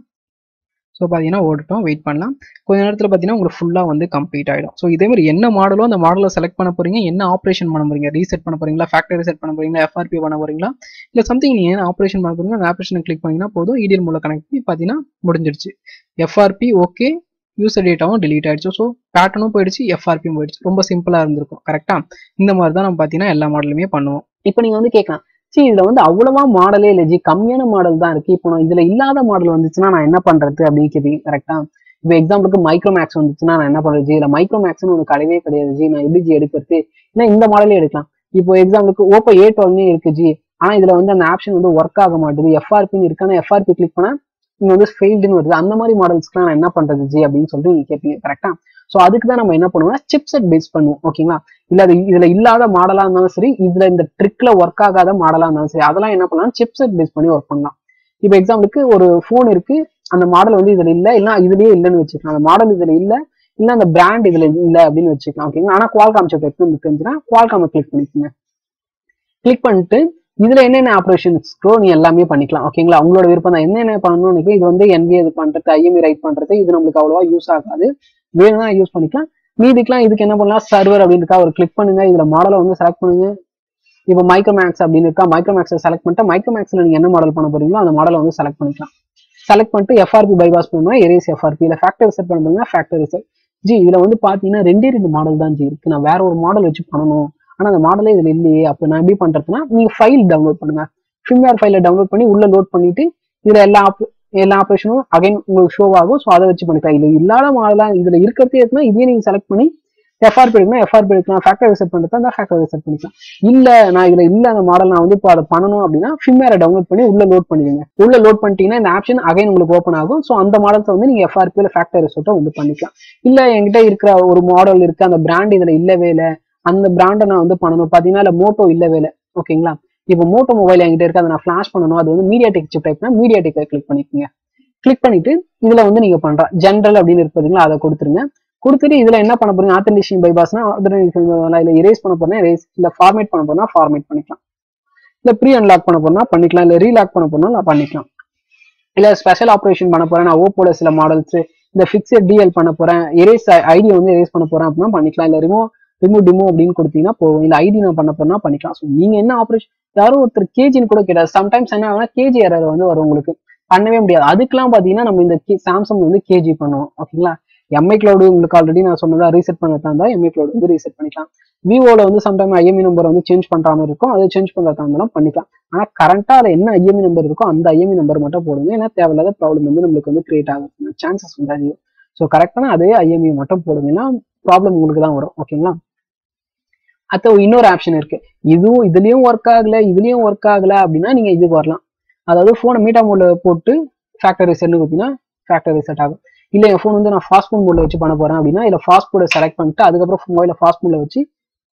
ஸோ பார்த்தீங்கன்னா ஓடிட்டோம். வெயிட் பண்ணலாம். கொஞ்ச நேரத்தில் பார்த்தீங்கன்னா உங்களுக்கு ஃபுல்லாக வந்து கம்ப்ளீட் ஆகிடும் ஸோ இதே மாதிரி என்ன மாடலோ அந்த மாடலை செலக்ட் பண்ண போறீங்க? என்ன ஆப்ரேஷன் பண்ண போறீங்க? ரீசெட் பண்ண போறீங்களா? ஃபேக்டரி ரீசெட் பண்ண போறீங்களா? எஃப்ஆர்பி பண்ண போறீங்களா? இல்லை சம்திங் நீங்கள் என்ன ஆப்ரேஷன் பண்ண போறீங்க அந்த ஆப்ரேஷனை கிளிக் பண்ணிங்கன்னா போதும். இடிஎல் மூலம் கனெக்ட் பண்ணி பார்த்தீங்கன்னா முடிஞ்சிடுச்சு எஃப்ஆர்பி ஓகே யூசர் டேட்டாவும் டிலீட் ஆயிடுச்சு. ஸோ பேட்டர்னும் போயிடுச்சு. எஃப்ஆர்பியும் போயிடுச்சு. ரொம்ப சிம்பிளாக இருந்திருக்கும். கரெக்டாக இந்த மாதிரி தான் நம்ம பார்த்தீங்கன்னா எல்லா மாடலுமே பண்ணுவோம். இப்போ நீங்கள் வந்து கேட்கலாம் சரி இதுல வந்து அவ்வளவா மாடலே இல்லை. ஜி கம்மியான மாடல் தான் இருக்கு. இப்போ நான் இதுல இல்லாத மாடல் வந்துச்சுன்னா நான் என்ன பண்றது அப்படின்னு கேட்பீங்க கரெக்டா இப்போ எக்ஸாம்பிளுக்கு மைக்ரோ மேக்ஸ் வந்துச்சுன்னா நான் என்ன பண்றது? ஜி இல்ல மைக்ரோ மேக்ஸ்னு ஒன்று கிடையவே கிடையாது. ஜி நான் எப்படி ஜி எடுக்கிறது? ஏன்னா இந்த மாடலே எடுக்கலாம். இப்போ எக்ஸாம்பிளுக்கு ஓப்போ ஏ டுவெல்னே இருக்கு ஜி. ஆனா இதுல வந்து அந்த ஆப்ஷன் வந்து ஒர்க் ஆக மாட்டேது. எஃப்ஆர்பின்னு இருக்கு. ஆனா எஃப்ஆர்பி கிளிக் பண்ணா இங்க வந்து ஃபெயில்டுன்னு வருது. அந்த மாதிரி மாடல்ஸ்க்குலாம் நான் என்ன பண்றது ஜி அப்படின்னு சொல்லிட்டு நீங்க கேட்பீங்க கரெக்டா ஸோ அதுக்கு தான் நம்ம என்ன பண்ணுவோம்னா சிப்செட் பேஸ் பண்ணுவோம். ஓகேங்களா இல்ல அது இதுல இல்லாத மாடலா இருந்தாலும் சரி இதுல இந்த ட்ரிக்ல ஒர்க் ஆகாத மாடலா இருந்தாலும் சரி அதெல்லாம் என்ன பண்ணலாம்? சிப்செட் பேஸ் பண்ணி ஒர்க் பண்ணலாம். இப்போ எக்ஸாம்பிளுக்கு ஒரு ஃபோன் இருக்கு அந்த மாடல் வந்து இதுல இல்ல இல்ல இதுலயே இல்லைன்னு வச்சுக்கலாம். அந்த மாடல் இதுல இல்ல இல்ல அந்த பிராண்ட் இதுல இல்ல அப்படின்னு வச்சுக்கலாம் ஓகேங்களா ஆனா குவால்காம் சிப் எப்படி தெரிஞ்சுன்னா குவால்காம கிளிக் பண்ணிக்கோங்க. கிளிக் பண்ணிட்டு இதுல என்னென்ன ஆப்ரேஷன்ஸ்க்கோ நீ எல்லாமே பண்ணிக்கலாம் ஓகேங்களா உங்களோட விருப்பம் தான். என்னென்ன பண்ணணும்னு இது வந்து என்பி இது பண்றது ஐஎம்இ ரைட் பண்றது இது நம்மளுக்கு அவ்வளவா யூஸ் ஆகாது. வேணும்னா யூஸ் பண்ணிக்கலாம். மீதிக்கெல்லாம் இதுக்கு என்ன பண்ணலாம்? சர்வர் அப்படின்னு இருக்கா ஒரு கிளிக் பண்ணுங்க. இதுல மாடலை வந்து செலக்ட் பண்ணுங்க. இப்போ மைக்ரோமேக்ஸ் அப்படின்னு இருக்கா? மைக்ரோமேக்ஸை செலக்ட் பண்ணிட்டு மைக்ரோமேக்ஸ்ல நீங்க என்ன மாடல் பண்ண போறீங்களோ அந்த மாடலை வந்து செலக்ட் பண்ணிக்கலாம். செலக்ட் பண்ணிட்டு எஃப்ஆர்பி பைபாஸ் பண்ணணும் எரேஸ் எஃப்ஆர்பி இல்ல ஃபேக்டர் செட் பண்ண போறீங்கன்னா ஃபேக்டர் செட் ஜி இதுல வந்து பாத்தீங்கன்னா ரெண்டே ரெண்டு மாடல் தான் ஜி இருக்கு. நான் வேற ஒரு மாடல் வச்சு பண்ணணும். ஆனா அந்த மாடலே இதுல இல்லையே. அப்ப நான் எப்படி பண்றதுன்னா நீங்க ஃபைல் டவுன்லோட் பண்ணுங்க. ஃபிம்வேர் ஃபைல டவுன்லோட் பண்ணி உள்ள லோட் பண்ணிட்டு இதுல எல்லா ஆப் எல்லா ஆப்ரேஷனும் அகைன் உங்களுக்கு ஷோ ஆகும். ஸோ அதை வச்சு பண்ணிக்கலாம். இது இல்லாத மாடலாக இதில் இருக்கிறதே இருக்குன்னா இதே நீங்கள் செலக்ட் பண்ணி எஃப்ஆர்பி எடுக்கணும். எஃப்ஆர்பி எடுக்கலாம் ஃபேக்டரி செட் பண்ணுறது அந்த ஃபேக்டரி செட் பண்ணிக்கலாம். இல்லை நான் இதில் இல்லை அந்த மாடல் நான் வந்து இப்போ அதை பண்ணணும் அப்படின்னா ஃபிம்மேரை டவுன்லோட் பண்ணி உள்ள லோட் பண்ணிடுங்க. உள்ள லோட் பண்ணிட்டீங்கன்னா இந்த ஆப்ஷன் அகைன் உங்களுக்கு ஓப்பன் ஆகும். ஸோ அந்த மாடல்ஸை வந்து நீங்கள் எஃப்ஆர்பி ஃபேக்டரி ஃபேக்டர் வந்து பண்ணிக்கலாம். இல்லை என்கிட்ட இருக்கிற ஒரு மாடல் இருக்குது அந்த பிராண்ட் இதில் இல்லவே இல்லை. அந்த பிராண்டை நான் வந்து பண்ணணும். பார்த்தீங்கன்னா இல்லை மோட்டோ இல்லவே இல்லை. ஓகேங்களா இப்போ மோட்டோ மொபைல் என்கிட்ட இருக்கு அதை நான் ஃபிளாஷ் பண்ணணும். அது வந்து மீடியா டெக் சிப் டைப்னா மீடியா டெக்கை கிளிக் பண்ணிக்கோங்க. கிளிக் பண்ணிட்டு இதுல வந்து நீங்க பண்ற ஜென்ரல் அப்படின்னு இருப்பதுங்களா அதை கொடுத்துருங்க. கொடுத்துட்டு இதுல என்ன பண்ண போறீங்க? ஆத்தன்டிஷன் பைபாஸ்னா இல்ல இரேஸ் பண்ண போறேன் erase இல்ல ஃபார்மேட் பண்ண போறேன்னா ஃபார்மேட் பண்ணிக்கலாம். இல்ல ப்ரீ அன்லாக் பண்ண போறேன்னா பண்ணிக்கலாம். இல்ல ரீலாக் பண்ண போறேன்னா பண்ணிக்கலாம். இல்ல ஸ்பெஷல் ஆப்ரேஷன் பண்ண போறேன் நான் ஓப்போல சில மாடல்ஸ் இந்த ஃபிக்ஸட் டிஎல் பண்ண போறேன் எரேஸ் ஐடி வந்து எரேஸ் பண்ண போறேன் அப்படின்னா பண்ணிக்கலாம். இல்ல ரிமோ ரிமூவ் டிமோ அப்படின்னு கொடுத்தீங்கன்னா போகும் இல்ல ஐடி நான் பண்ண போறேன்னா பண்ணிக்கலாம். ஸோ நீங்க என்ன ஆப்ரேஷன் யாரும் ஒருத்தர் கேஜின்னு கூட கேட்டார். சம்டைம்ஸ் என்ன ஆகுனா கேஜி எரர் வந்து வரும் உங்களுக்கு. பண்ணவே முடியாது. அதுக்கெல்லாம் பாத்தீங்கன்னா நம்ம இந்த சாம்சங் வந்து கேஜி பண்ணுவோம். ஓகேங்களா எம்ஐ கிளவுடு உங்களுக்கு ஆல்ரெடி நான் சொன்னதா ரீசெட் பண்ணதா இருந்தா எம்ஐ கிளவுட் வந்து ரீசெட் பண்ணிக்கலாம். விவோல வந்து சம்டைம் ஐஎம்இ நம்பர் வந்து சேஞ்ச் பண்ற மாதிரி இருக்கும். அதை சேஞ்ச் பண்றதா இருந்தாலும் பண்ணிக்கலாம். ஆனா கரண்டா அதுல என்ன ஐஎம்இ நம்பர் இருக்கோ அந்த ஐஎம்இ நம்பர் மட்டும் போடுங்க. ஏன்னா தேவையில்லாத ப்ராப்ளம் வந்து நம்மளுக்கு வந்து கிரியேட் ஆகும். சான்சஸ் வந்து அதிகம் ஸோ கரெக்டான அதே ஐஎம்இ மட்டும் போடுங்கன்னா ப்ராப்ளம் உங்களுக்கு தான் வரும். ஓகேங்களா அத்த இன்னொரு ஆப்ஷன் இருக்கு. இதுவும் இதுலயும் ஒர்க் ஆகல இதுலயும் ஒர்க் ஆகல அப்படின்னா நீங்க இதுக்கு வரலாம். அதாவது போனை மீட்டா மோட்ல போட்டு ஃபேக்டரி செட்னு பார்த்தீங்கன்னா ஃபேக்டரி செட் ஆகும். இல்ல என் ஃபோன் வந்து நான் ஃபாஸ்ட் ஃபோன் மோட்ல வச்சு பண்ண போறேன் அப்படின்னா இல்ல ஃபாஸ்ட் ஃபோனை செலக்ட் பண்ணிட்டு அதுக்கப்புறம் மொபைல ஃபாஸ்ட் மோட்ல வச்சு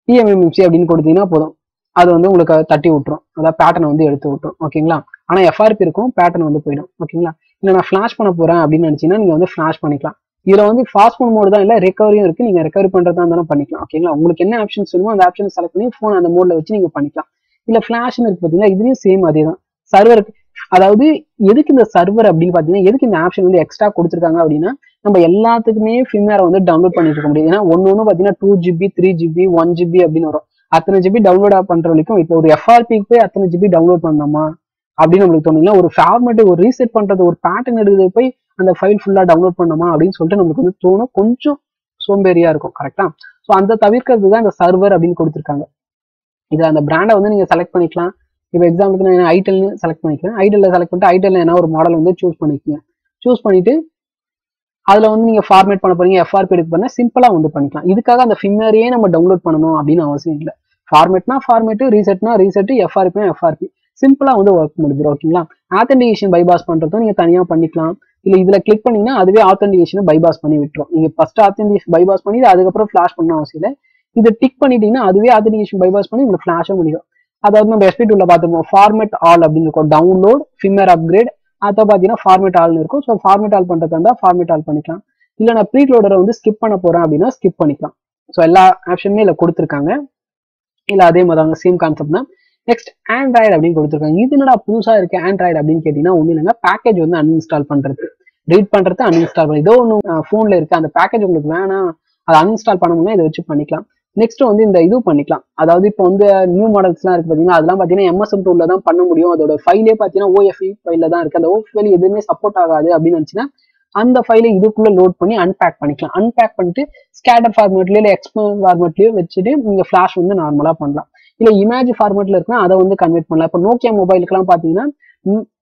டிஎம்எம்சி அப்படின்னு கொடுத்தீங்கன்னா போதும். அது வந்து உங்களுக்கு தட்டி விட்டுரும். அதாவது பேட்டர்னை வந்து எடுத்து விட்டுரும். ஓகேங்களா ஆனா எஃப்ஆர்பி இருக்கும் பேட்டர்ன் வந்து போயிடும். ஓகேங்களா இல்ல நான் ஃபிளாஷ் பண்ண போறேன் அப்படின்னு நினைச்சீங்கன்னா நீங்க வந்து ஃபிளாஷ் பண்ணிக்கலாம். இதுல வந்து ஃபாஸ்ட் ஃபோன் மோடு தான் இல்ல ரெக்கவரியும் இருக்கு. நீங்க ரெக்கவரி பண்றதா இருந்தாலும் பண்ணிக்கலாம். ஓகேங்களா உங்களுக்கு என்ன ஆப்ஷன்ஸ் வேணுமோ அந்த ஆப்ஷன் செலக்ட் பண்ணி ஃபோன் அந்த மோட்ல வச்சு நீங்க பண்ணிக்கலாம். இல்ல ஃபிளாஷ்னு இருக்கு பாத்தீங்கன்னா இதுலயும் சேம் அதே தான் சர்வர் அதாவது எதுக்கு இந்த சர்வர் அப்படின்னு பாத்தீங்கன்னா எதுக்கு இந்த ஆப்ஷன் வந்து எக்ஸ்ட்ரா கொடுத்துருக்காங்க அப்படின்னா நம்ம எல்லாத்துக்குமே ஃபிம்வேரை வந்து டவுன்லோட் பண்ணிட்டு இருக்க முடியும். ஏன்னா ஒன்னு ஒன்று பாத்தீங்கன்னா two GB three GB one GB அப்படின்னு வரும். அத்தனை ஜிபி டவுன்லோட் பண்ற வரைக்கும் இப்போ ஒரு எஃப்ஆர்பிக்கு போய் அத்தனை ஜிபி டவுன்லோட் பண்ணோமா அப்படின்னு நம்மளுக்கு தோணுங்களா ஒரு ஃபார்மேட் ஒரு ரீசெட் பண்றது ஒரு பேட்டர்ன் எடுக்கிறது போய் அந்த ஃபைல் ஃபுல்லா டவுன்லோட் பண்ணோமா அப்படின்னு சொல்லிட்டு நம்மளுக்கு வந்து தோணும். கொஞ்சம் சோம்பேறியா இருக்கும் கரெக்டா ஸோ அந்த தவிர்க்கிறது தான் இந்த சர்வர் அப்படின்னு கொடுத்துருக்காங்க. இது அந்த பிராண்டை வந்து நீங்க செலக்ட் பண்ணிக்கலாம். இப்போ எக்ஸாம்பிளுக்கு நான் ஐடெல்னு செலக்ட் பண்ணிக்கிறேன். ஐடெல்ல செலக்ட் பண்ணிட்டு ஐடெல்ல என்ன ஒரு மாடல் வந்து சூஸ் பண்ணிக்கோங்க. சூஸ் பண்ணிட்டு அதுல வந்து நீங்க ஃபார்மேட் பண்ண போறீங்க எஃப்ஆர்பி எடுக்க போறீங்க சிம்பிளா வந்து பண்ணிக்கலாம். இதுக்காக அந்த ஃபிம்மரையே நம்ம டவுன்லோட் பண்ணணும் அப்படின்னு அவசியம் இல்லை. ஃபார்மேட்னா ஃபார்மேட் ரீசெட்னா ரீசெட் எஃப்ஆர்பினா எஃப்ஆர்பி சிம்பிளா வந்து ஒர்க் முடிஞ்சிடும் ஓகேங்களா ஆத்தென்டிகேஷன் பைபாஸ் பண்றதும் நீங்க தனியா பண்ணிக்கலாம். இல்ல இதுல கிளிக் பண்ணீங்கன்னா அதுவே ஆத்தென்டிகேஷன் பைபாஸ் பண்ணி விட்டுரும். நீங்க ஃபர்ஸ்ட் ஆத்தன்டிகேஷன் பைபாஸ் பண்ணி அதுக்கப்புறம் ஃபிளாஷ் பண்ண அவசியம் இல்லை. இதை டிக் பண்ணிட்டீங்கன்னா அதுவே ஆத்தன்டிகேஷன் பைபாஸ் பண்ணி உங்களுக்கு ஃபிளாஷும் முடியும். அதாவது நம்ம எஸ்பி டூல பார்த்துருப்போம் ஃபார்மேட் ஆல் அப்படின்னு இருக்கும். டவுன்லோட் ஃபிம்மர் அப்கிரேட் அதை பார்த்தீங்கன்னா ஃபார்மேட் ஆல்னு இருக்கும். ஸோ ஃபார்மேட் ஆல் பண்றதா இருந்தால் ஃபார்மேட் ஆல் பண்ணிக்கலாம். இல்ல நான் ப்ரீ லோடரை வந்து ஸ்கிப் பண்ண போறேன் அப்படின்னா ஸ்கிப் பண்ணிக்கலாம். ஸோ எல்லா ஆப்ஷனுமே இதில் கொடுத்துருக்காங்க. இல்லை அதே மாதிரி தாங்க சேம் கான்செப்ட் தான். நெக்ஸ்ட் ஆண்ட்ராய்டு அப்படின்னு கொடுத்துருக்காங்க. இது என்னடா புதுசா இருக்கு ஆண்ட்ராய்டு அப்படின்னு கேட்டீங்கன்னா ஒன்றும் இல்லைங்க. பேக்கேஜ் வந்து அன்இன்ஸ்டால் பண்றது. ரீட் பண்றது அன்இன்ஸ்டால் பண்ணி ஏதோ ஒன்று ஃபோன்ல இருக்கு. அந்த பேக்கேஜ் உங்களுக்கு வேணாம். அதை அன்இன்ஸ்டால் பண்ணணும்னா இதை வச்சு பண்ணிக்கலாம். நெக்ஸ்ட் வந்து இந்த இது பண்ணிக்கலாம். அதாவது இப்போ வந்து நியூ மாடல்ஸ்லாம் இருக்கு பார்த்தீங்கன்னா அதெல்லாம் பார்த்தீங்கன்னா எம்எஸ்எம் டூல்ல தான் பண்ண முடியும். அதோட ஃபைலே பார்த்தீங்கன்னா ஓஎஃப்இ ஃபைல தான் இருக்கு. அந்த ஓஎஃப் ஃபைல் எதுவுமே சப்போர்ட் ஆகாது அப்படின்னு நினச்சின்னா அந்த ஃபைலை இதுக்குள்ள லோட் பண்ணி அன்பேக் பண்ணிக்கலாம். அன்பேக் பண்ணிட்டு ஸ்கேட்டர் ஃபார்மேட்லயோ இல்லை எக்ஸ்போன் ஃபார்மேட்லயோ வச்சுட்டு நீங்க ஃபிளாஷ் வந்து நார்மலா பண்ணலாம். இல்ல இமேஜ் ஃபார்மேட்ல இருக்குன்னா அதை வந்து கன்வெர்ட் பண்ணலாம். இப்போ நோக்கியா மொபைலுக்குலாம் பாத்தீங்கன்னா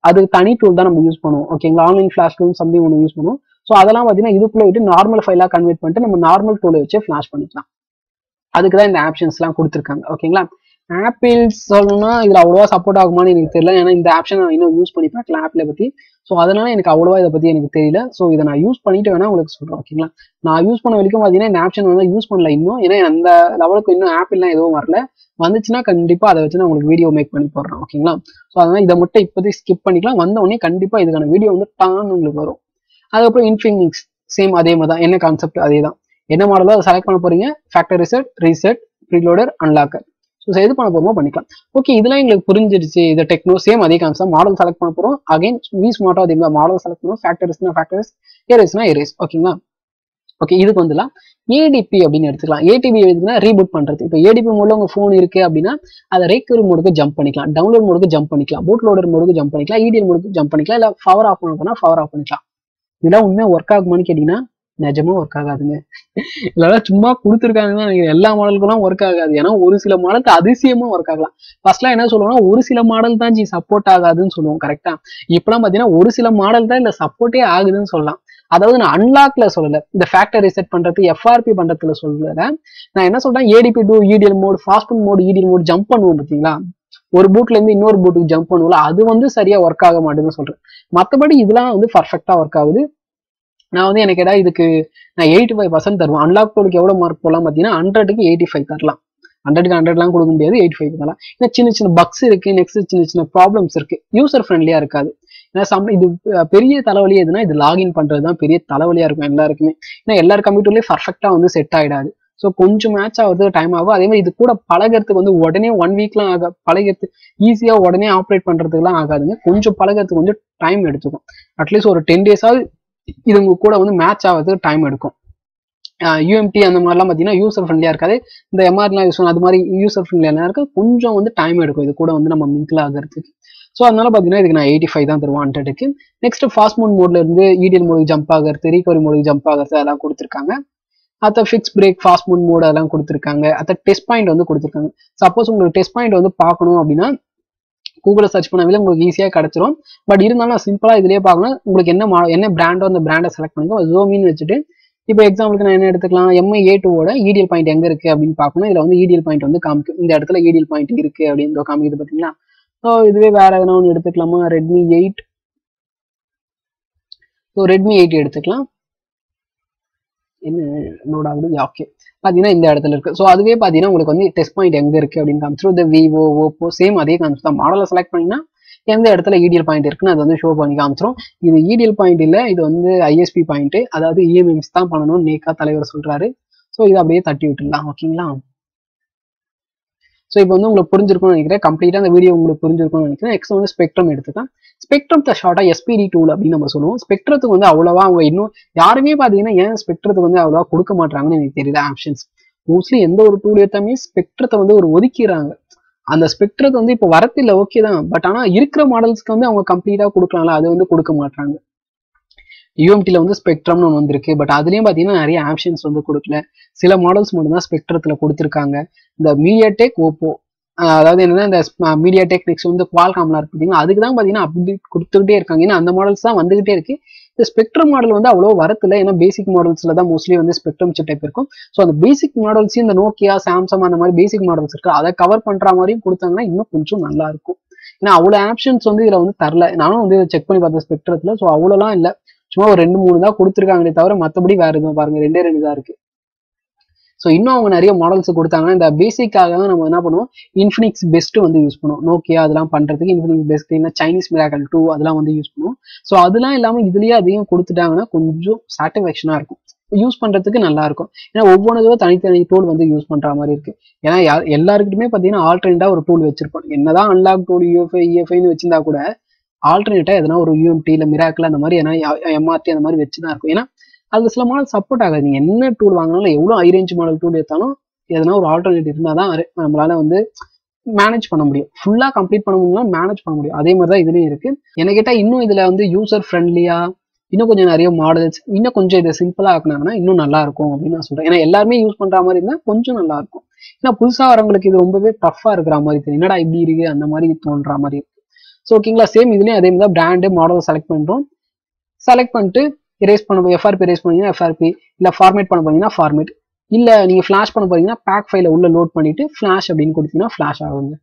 அது தனி டூல் தான் நம்ம யூஸ் பண்ணுவோம். ஓகேங்களா ஆன்லைன் ஃபிளாஷ் டூல் சம்திங் ஒன்று யூஸ் பண்ணுவோம். ஸோ அதெல்லாம் பார்த்தீங்கன்னா இதுக்குள்ள விட்டு நார்மல் ஃபைலாக கன்வெர்ட் பண்ணிட்டு நம்ம நார்மல் டூலை வச்சு ஃபிளாஷ் பண்ணிக்கலாம். அதுக்கு தான் இந்த ஆப்ஷன்ஸ்லாம் கொடுத்துருக்காங்க. ஓகேங்களா ஆப்பிள் சொல்லணும்னா இதுல அவ்வளோவா சப்போர்ட் ஆகுமான்னு எனக்கு தெரியல. ஏன்னா இந்த ஆப்ஷன் நான் இன்னும் யூஸ் பண்ணி பார்க்கல ஆப்பில் பத்தி. ஸோ அதனால எனக்கு அவ்வளோவா இதை பத்தி எனக்கு தெரியல. ஸோ இதை நான் யூஸ் பண்ணிட்டு வேணா உங்களுக்கு சொல்றேன் ஓகேங்களா நான் யூஸ் பண்ண வரைக்கும் பார்த்தீங்கன்னா இந்த ஆப்ஷன் வந்து யூஸ் பண்ணல இன்னும். ஏன்னா அந்த லெவலுக்கு இன்னும் ஆப்பிள்லாம் எதுவும் வரல. வந்துச்சுன்னா கண்டிப்பா அதை வச்சு நான் உங்களுக்கு வீடியோ மேக் பண்ணி போடுறேன் ஓகேங்களா ஸோ அதனால இதை மட்டும் இப்போதைக்கு ஸ்கிப் பண்ணிக்கலாம். வந்த உடனே கண்டிப்பா இதுக்கான வீடியோ வந்து டான்னு உங்களுக்கு வரும். அதுக்கப்புறம் இன்ஃபினிக்ஸ் சேம் அதே மாதிரி தான். என்ன கான்செப்ட் அதே தான். என்ன மாடலோ அதை செலக்ட் பண்ண போறீங்க? Factor reset reset preloader unlocker so எது பண்ண போறோமோ பண்ணிக்கலாம். ஓகே இதெல்லாம் எங்களுக்கு புரிஞ்சிருச்சு. இது டெக்னோ சேம் அதே கான்செப்ட் மாடல் செலக்ட் பண்ண போறோம். அகைன் வி ஸ்மார்ட்டோ அதே மாதிரி மாடல் செலக்ட் பண்ணுவோம் ஃபேக்டர்ஸ்னா ஃபேக்டர்ஸ் ஏரேஸ்னா ஏரேஸ் ஓகேங்களா ஓகே இதுக்கு வந்துலாம் ஏடிபி அப்படின்னு எடுத்துக்கலாம். ஏடிபி எதுனா ரீபூட் பண்றது. இப்போ ஏடிபி மோட்ல உங்க ஃபோன் இருக்கு அப்படின்னா அதை ரேக்கர் மோடுக்கு ஜம்ப் பண்ணிக்கலாம். டவுன்லோட் மோடுக்கு ஜம்ப் பண்ணிக்கலாம். பூட் லோடர் மோடுக்கு ஜம்ப் பண்ணிக்கலாம். இடிஎல் மோடுக்கு ஜம்ப் பண்ணிக்கலாம். இல்ல பவர் ஆஃப் பண்ண பவர் ஆஃப் பண்ணிக்கலாம். இதெல்லாம் உண்மையாக ஒர்க் ஆகுமான்னு கேட்டீங்கன்னா நிஜமா ஒர்க் ஆகாதுங்க. இல்லைன்னா சும்மா கொடுத்துருக்காங்கன்னா எல்லா மாடலுக்குலாம் ஒர்க் ஆகாது. ஏன்னா ஒரு சில மாடலுக்கு அதிசயமா ஒர்க் ஆகலாம். ஃபர்ஸ்ட்லாம் என்ன சொல்லுவோம்னா ஒரு சில மாடல் தான் ஜி சப்போர்ட் ஆகாதுன்னு சொல்லுவோம் கரெக்டா இப்பெல்லாம் பாத்தீங்கன்னா ஒரு சில மாடல் தான் இல்லை சப்போர்ட்டே ஆகுதுன்னு சொல்லலாம். அதாவது நான் அன்லாக்ல சொல்லல. இந்த ஃபேக்டர் ரிசெட் பண்றது எஃப்ஆர்பி பண்றதுல சொல்லல. நான் என்ன சொல்றேன்? ADB to EDL mode fast mode EDL mode jump பண்ணுவோம் பாத்தீங்களா? ஒரு பூட்ல இருந்து இன்னொரு பூட்டுக்கு ஜம்ப் பண்ணுவோம்ல அது வந்து சரியா ஒர்க் ஆக மாட்டேங்குன்னு சொல்றேன். மற்றபடி இதெல்லாம் வந்து பர்ஃபெக்டா ஒர்க் ஆகுது. நான் வந்து எனக்கு ஏதாவது இதுக்கு நான் எயிட்டி ஃபைவ் பர்சன்ட் தருவேன் அன்லாக் கோடுக்கு எவ்வளோ மார்க் போடலாம் பார்த்தீங்கன்னா ஹண்ட்ரடுக்கு எயிட்டி ஃபைவ் தரலாம். ஹண்ட்ரடுக்கு ஹண்ட்ரட்லாம் கொடுக்க முடியாது எயிட்டி ஃபைவ் தரலாம். ஏன்னா சின்ன சின்ன பக்ஸ் இருக்கு நெக்ஸ்ட் சின்ன சின்ன ப்ராப்ளம்ஸ் இருக்கு. யூசர் ஃப்ரெண்ட்லியா இருக்காது. ஏன்னா சம் இது பெரிய தலைவலி எதுனா இது லாகின் பண்றது தான் பெரிய தலைவலியா இருக்கும் எல்லாருக்குமே. ஏன்னா எல்லார் கம்ப்யூட்டர்லயும் பர்ஃபெக்டா வந்து செட் ஆயிடாது. ஸோ கொஞ்சம் மேட்ச் ஆகுது டைம் ஆகும். அதே மாதிரி இது கூட பழகிறதுக்கு வந்து உடனே ஒன் வீக்லாம் ஆக பழகிறது ஈஸியாக உடனே ஆப்ரேட் பண்ணுறதுக்குலாம் ஆகாதுங்க. கொஞ்சம் பழகிறதுக்கு கொஞ்சம் டைம் எடுத்துக்கும். அட்லீஸ்ட் ஒரு டென் டேஸாவது இது உங்க கூட வந்து மேட்ச் ஆகிறதுக்கு டைம் எடுக்கும். யூஎம்டி அந்த மாதிரிலாம் பார்த்தீங்கன்னா யூசர் ஃப்ரெண்ட்லியாக இருக்காது. இந்த எம்ஆர்லாம் யூஸ் அது மாதிரி யூசர் ஃப்ரெண்ட்லியாக இருக்கு கொஞ்சம் வந்து டைம் எடுக்கும். இது கூட வந்து நம்ம மிங்கிள் ஆகிறதுக்கு. ஸோ அதனால பார்த்தீங்கன்னா இதுக்கு நான் எயிட்டி ஃபைவ் தான் தருவேன் ஹண்ட்ரடுக்கு நெக்ஸ்ட் ஃபாஸ்ட் மோட் மோட்ல இருந்து இடிஎல் மோடுக்கு ஜம்ப் ஆகிறது ரீகவரி மோடுக்கு ஜம்ப் ஆகிறது அதெல்லாம் கொடுத்துருக்காங்க. அத்த fix break fast mode mode அதெல்லாம் கொடுத்துருக்காங்க. அத்த டெஸ்ட் பாயிண்ட் வந்து கொடுத்துருக்காங்க. சப்போஸ் உங்களுக்கு டெஸ்ட் பாயிண்ட் வந்து பார்க்கணும் அப்படின்னா கூகுளில் சர்ச் பண்ணவே உங்களுக்கு ஈஸியாக கிடச்சிரும். பட் இருந்தாலும் நான் சிம்பிளாக இதுலேயே பார்க்கணும். உங்களுக்கு என்ன மா என்ன பிராண்டோ அந்த பிராண்டை செலக்ட் பண்ணிக்கோ ஜோமின்னு வச்சுட்டு இப்போ எக்ஸாம்பிளுக்கு நான் என்ன எடுத்துக்கலாம்? எம்ஐ ஏ டூவோட ஈடியல் பாயிண்ட் எங்கே இருக்குது அப்படின்னு பார்க்கணும். இதில் வந்து ஈடியல் பாயிண்ட் வந்து காமிக்கும். இந்த இடத்துல இடிஎல் பாயிண்ட் இருக்குது அப்படின்னு காமிக்குது பார்த்தீங்களா? ஸோ இதுவே வேற எதனா ஒன்று எடுத்துக்கலாமா? Redmi eight so Redmi eight எடுத்துக்கலாம். என்ன நோட் ஆகுது? ஓகே பார்த்தீங்கன்னா இந்த இடத்துல இருக்கு. ஸோ அதுவே பார்த்தீங்கன்னா உங்களுக்கு வந்து டெஸ்ட் பாயிண்ட் எங்க இருக்கு அப்படின்னு காமிச்சிடும் இந்த விவோ ஓப்போ சேம் அதே காமிச்சு தான். மாடலை செலக்ட் பண்ணிங்கன்னா எந்த இடத்துல இடிஎல் பாயிண்ட் இருக்குன்னு அது வந்து ஷோ பண்ணி காமிச்சிரும். இது இடிஎல் பாயிண்ட் இல்லை இது வந்து ஐஎஸ்பி பாயிண்ட் அதாவது இஎம்எம்ஸ் தான் பண்ணணும்னு நேக்கா தலைவர் சொல்றாரு. ஸோ இதை அப்படியே தட்டி விட்டுடலாம் ஓகேங்களா ஸோ இப்போ வந்து உங்களுக்கு புரிஞ்சிருக்கும்னு நினைக்கிறேன். கம்ப்ளீட்டாக அந்த வீடியோ உங்களுக்கு புரிஞ்சிருக்கும்னு நினைக்கிறேன். நெக்ஸ்ட் வந்து ஸ்பெக்ட்ரம் எடுத்துக்கேன் ஸ்பெக்ட்ரம் ஷார்ட்டாக எஸ்பிடி டூல் அப்படின்னு நம்ம சொல்லுவோம். ஸ்பெக்ட்ரத்துக்கு வந்து அவ்வளவா அவங்க இன்னும் யாருமே பார்த்தீங்கன்னா ஏன் ஸ்பெக்ட்ரத்துக்கு வந்து அவ்வளோவா கொடுக்க மாட்டாங்கன்னு எனக்கு தெரியல ஆப்ஷன்ஸ் மோஸ்ட்லி எந்த ஒரு டூல் எடுத்தாமே ஸ்பெக்ட்ரத்தை வந்து ஒரு ஒதுக்கிறாங்க அந்த ஸ்பெக்ட்ரத்தை வந்து இப்போ வரத்தில்ல ஓகே தான். பட் ஆனா இருக்கிற மாடல்ஸ்க்கு வந்து அவங்க கம்ப்ளீட்டா கொடுக்கலாம்ல அது வந்து கொடுக்க மாட்டாங்க யூஎம்டியில் வந்து ஸ்பெக்ட்ரம்னு ஒன்று வந்திருக்கு. பட் அதுலேயும் பார்த்தீங்கன்னா நிறைய ஆப்ஷன்ஸ் வந்து கொடுக்கல. சில மாடல்ஸ் மட்டும் தான் கொடுத்துருக்காங்க. இந்த மீடியா டெக் ஓப்போ அதாவது என்னன்னா இந்த மீடியா டெக் நெக்ஸ்ட் வந்து குவால்காம்லாம் இருக்கு பார்த்தீங்கன்னா அதுக்கு தான் பார்த்தீங்கன்னா அப்டேட் கொடுத்துக்கிட்டே இருக்காங்க. ஏன்னா அந்த மாடல்ஸ் தான் வந்துகிட்டே இருக்கு. இந்த ஸ்பெக்ட்ரம் மாடல் வந்து அவ்வளோ வரத்துல ஏன்னா பேசிக் மாடல்ஸ்ல தான் மோஸ்ட்லி வந்து ஸ்பெக்ட்ரம் சிப் டைப் இருக்கும். ஸோ அந்த பேசிக் மாடல்ஸையும் இந்த நோக்கியா சாம்சங் அந்த மாதிரி பேசிக் மாடல்ஸ் இருக்கு. அதை கவர் பண்ற மாதிரியும் கொடுத்தாங்கன்னா இன்னும் கொஞ்சம் நல்லா இருக்கும். ஏன்னா அவ்வளோ ஆப்ஷன்ஸ் வந்து இதில் வந்து தரல. நானும் வந்து செக் பண்ணி பார்த்தேன் ஸ்பெக்ட்ரத்தில் ஸோ அவ்வளோலாம் இல்லை. சும்மா ஒரு ரெண்டு மூணு தான் கொடுத்துருக்காங்களே தவிர மற்றபடி வேற எதுவும் பாருங்க. ரெண்டே ரெண்டு தான் இருக்கு. ஸோ இன்னும் அவங்க நிறைய மாடல்ஸ் கொடுத்தாங்கன்னா இந்த பேசிக்காக தான் நம்ம என்ன பண்ணுவோம்? இன்ஃபினிக்ஸ் பெஸ்ட் வந்து யூஸ் பண்ணுவோம். நோக்கியா அதெல்லாம் பண்ணுறதுக்கு இன்ஃபினிக்ஸ் பெஸ்ட் இல்லை சைனீஸ் மிராக்கல் டூ அதெல்லாம் வந்து யூஸ் பண்ணுவோம். ஸோ அதெல்லாம் இல்லாமல் இதுலேயே அதையும் கொடுத்துட்டாங்கன்னா கொஞ்சம் சாட்டிஸ்ஃபேக்ஷனாக இருக்கும். யூஸ் பண்ணுறதுக்கு நல்லா இருக்கும். ஏன்னா ஒவ்வொன்றுக்கும் தனித்தனி டூல் வந்து யூஸ் பண்ணுற மாதிரி இருக்கு. ஏன்னா யா- எல்லாருக்கிட்டுமே பார்த்தீங்கன்னா ஆல்டர்னேட்டா ஒரு டூல் வச்சிருப்போம். என்னதான் அன்லாக் டூல் யூஎஃப்ஐ இஎஃப்ஐன்னு வச்சிருந்தா கூட ஆல்டர்னேட்டா எதனா ஒரு யூஎம்டி இல்ல மிராக்கிள் அந்த மாதிரி ஏன்னா எம்ஆர்டி அந்த மாதிரி வச்சுதான் இருக்கும். ஏன்னா அது சில மாடல் சப்போர்ட் ஆகாது. நீங்க என்ன டூல் வாங்கினாலும் எவ்வளவு ஹை ரேஞ்ச் மாடல் டூல் எடுத்தாலும் எதனா ஒரு ஆல்டர்னேட் இருந்தாதான் அது நம்மளால வந்து மேனேஜ் பண்ண முடியும். ஃபுல்லா கம்ப்ளீட் பண்ண முடியும்னா மேனேஜ் பண்ண முடியும். அதே மாதிரி தான் இதுலயும் இருக்கு. என்ன கேட்டா இன்னும் இதுல வந்து யூசர் ஃப்ரெண்ட்லியா இன்னும் கொஞ்சம் நிறைய மாடல்ஸ் இன்னும் கொஞ்சம் இதை சிம்பிளா ஆக்குனாங்கன்னா இன்னும் நல்லா இருக்கும் அப்படின்னு நான் சொல்றேன். ஏன்னா எல்லாருமே யூஸ் பண்ற மாதிரி இருந்தா கொஞ்சம் நல்லா இருக்கும். ஏன்னா புதுசா வரவங்களுக்கு இது ரொம்பவே டஃப்பாக இருக்கிற மாதிரி தெரியும். என்னடா இப்படி இருக்கு? அந்த மாதிரி தோன்ற மாதிரி. இருக்கு ஸோ ஓகேங்களா சேம் இதுலேயும் அதே மாதிரி தான் பிராண்டு மாடல் செலக்ட் பண்ணுறோம் செலக்ட் பண்ணிட்டு erase பண்ண எஃப்ஆர்பி erase பண்ணீங்கன்னா எஃப்ஆர்பி இல்லை ஃபார்மேட் பண்ண போனீங்கன்னா ஃபார்மேட் இல்லை நீங்கள் ஃப்ளாஷ் பண்ண போறீங்கன்னா பேக் ஃபைல உள்ள லோட் பண்ணிட்டு ஃப்ளாஷ் அப்படின்னு கொடுத்தீங்கன்னா ஃபிளாஷ் ஆகுங்க.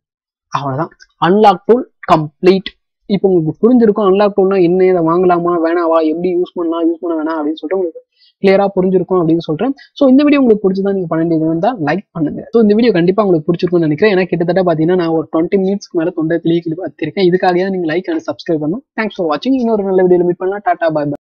அவ்வளோதான் அன்லாக் டூல் கம்ப்ளீட் இப்போ உங்களுக்கு புரிஞ்சிருக்கும் அன்லாக் டூல்னா என்ன இதை வாங்கலாமா வேணாவா எப்படி யூஸ் பண்ணலாம் யூஸ் பண்ண வேணாம் அப்படின்னு சொல்லிட்டு உங்களுக்கு கிளியரா புரிஞ்சிருக்கும் அப்படின்னு சொல்றேன். ஸோ இந்த வீடியோ உங்களுக்கு பிடிச்சதா நீங்க பன்னெண்டு வேண்டியது லைக் பண்ணுங்க. ஸோ இந்த வீடியோ கண்டிப்பா உங்களுக்கு பிடிச்சிருக்கும்னு நினைக்கிறேன். ஏன்னா கிட்டத்தட்ட பாத்தீங்கன்னா நான் ஒரு டுவெண்ட்டி மினிட்ஸ்க்கு மேல தொண்டை கிளி கிளி பார்த்திருக்கேன் இதுக்காக நீங்க லைக் அண்ட் சப்ஸ்கிரைப் பண்ணும் தேங்க்ஸ் ஃபார் வாட்சிங் இன்னொரு நல்ல வீடியோ மீட் பண்ணலாம். டாடா பாய்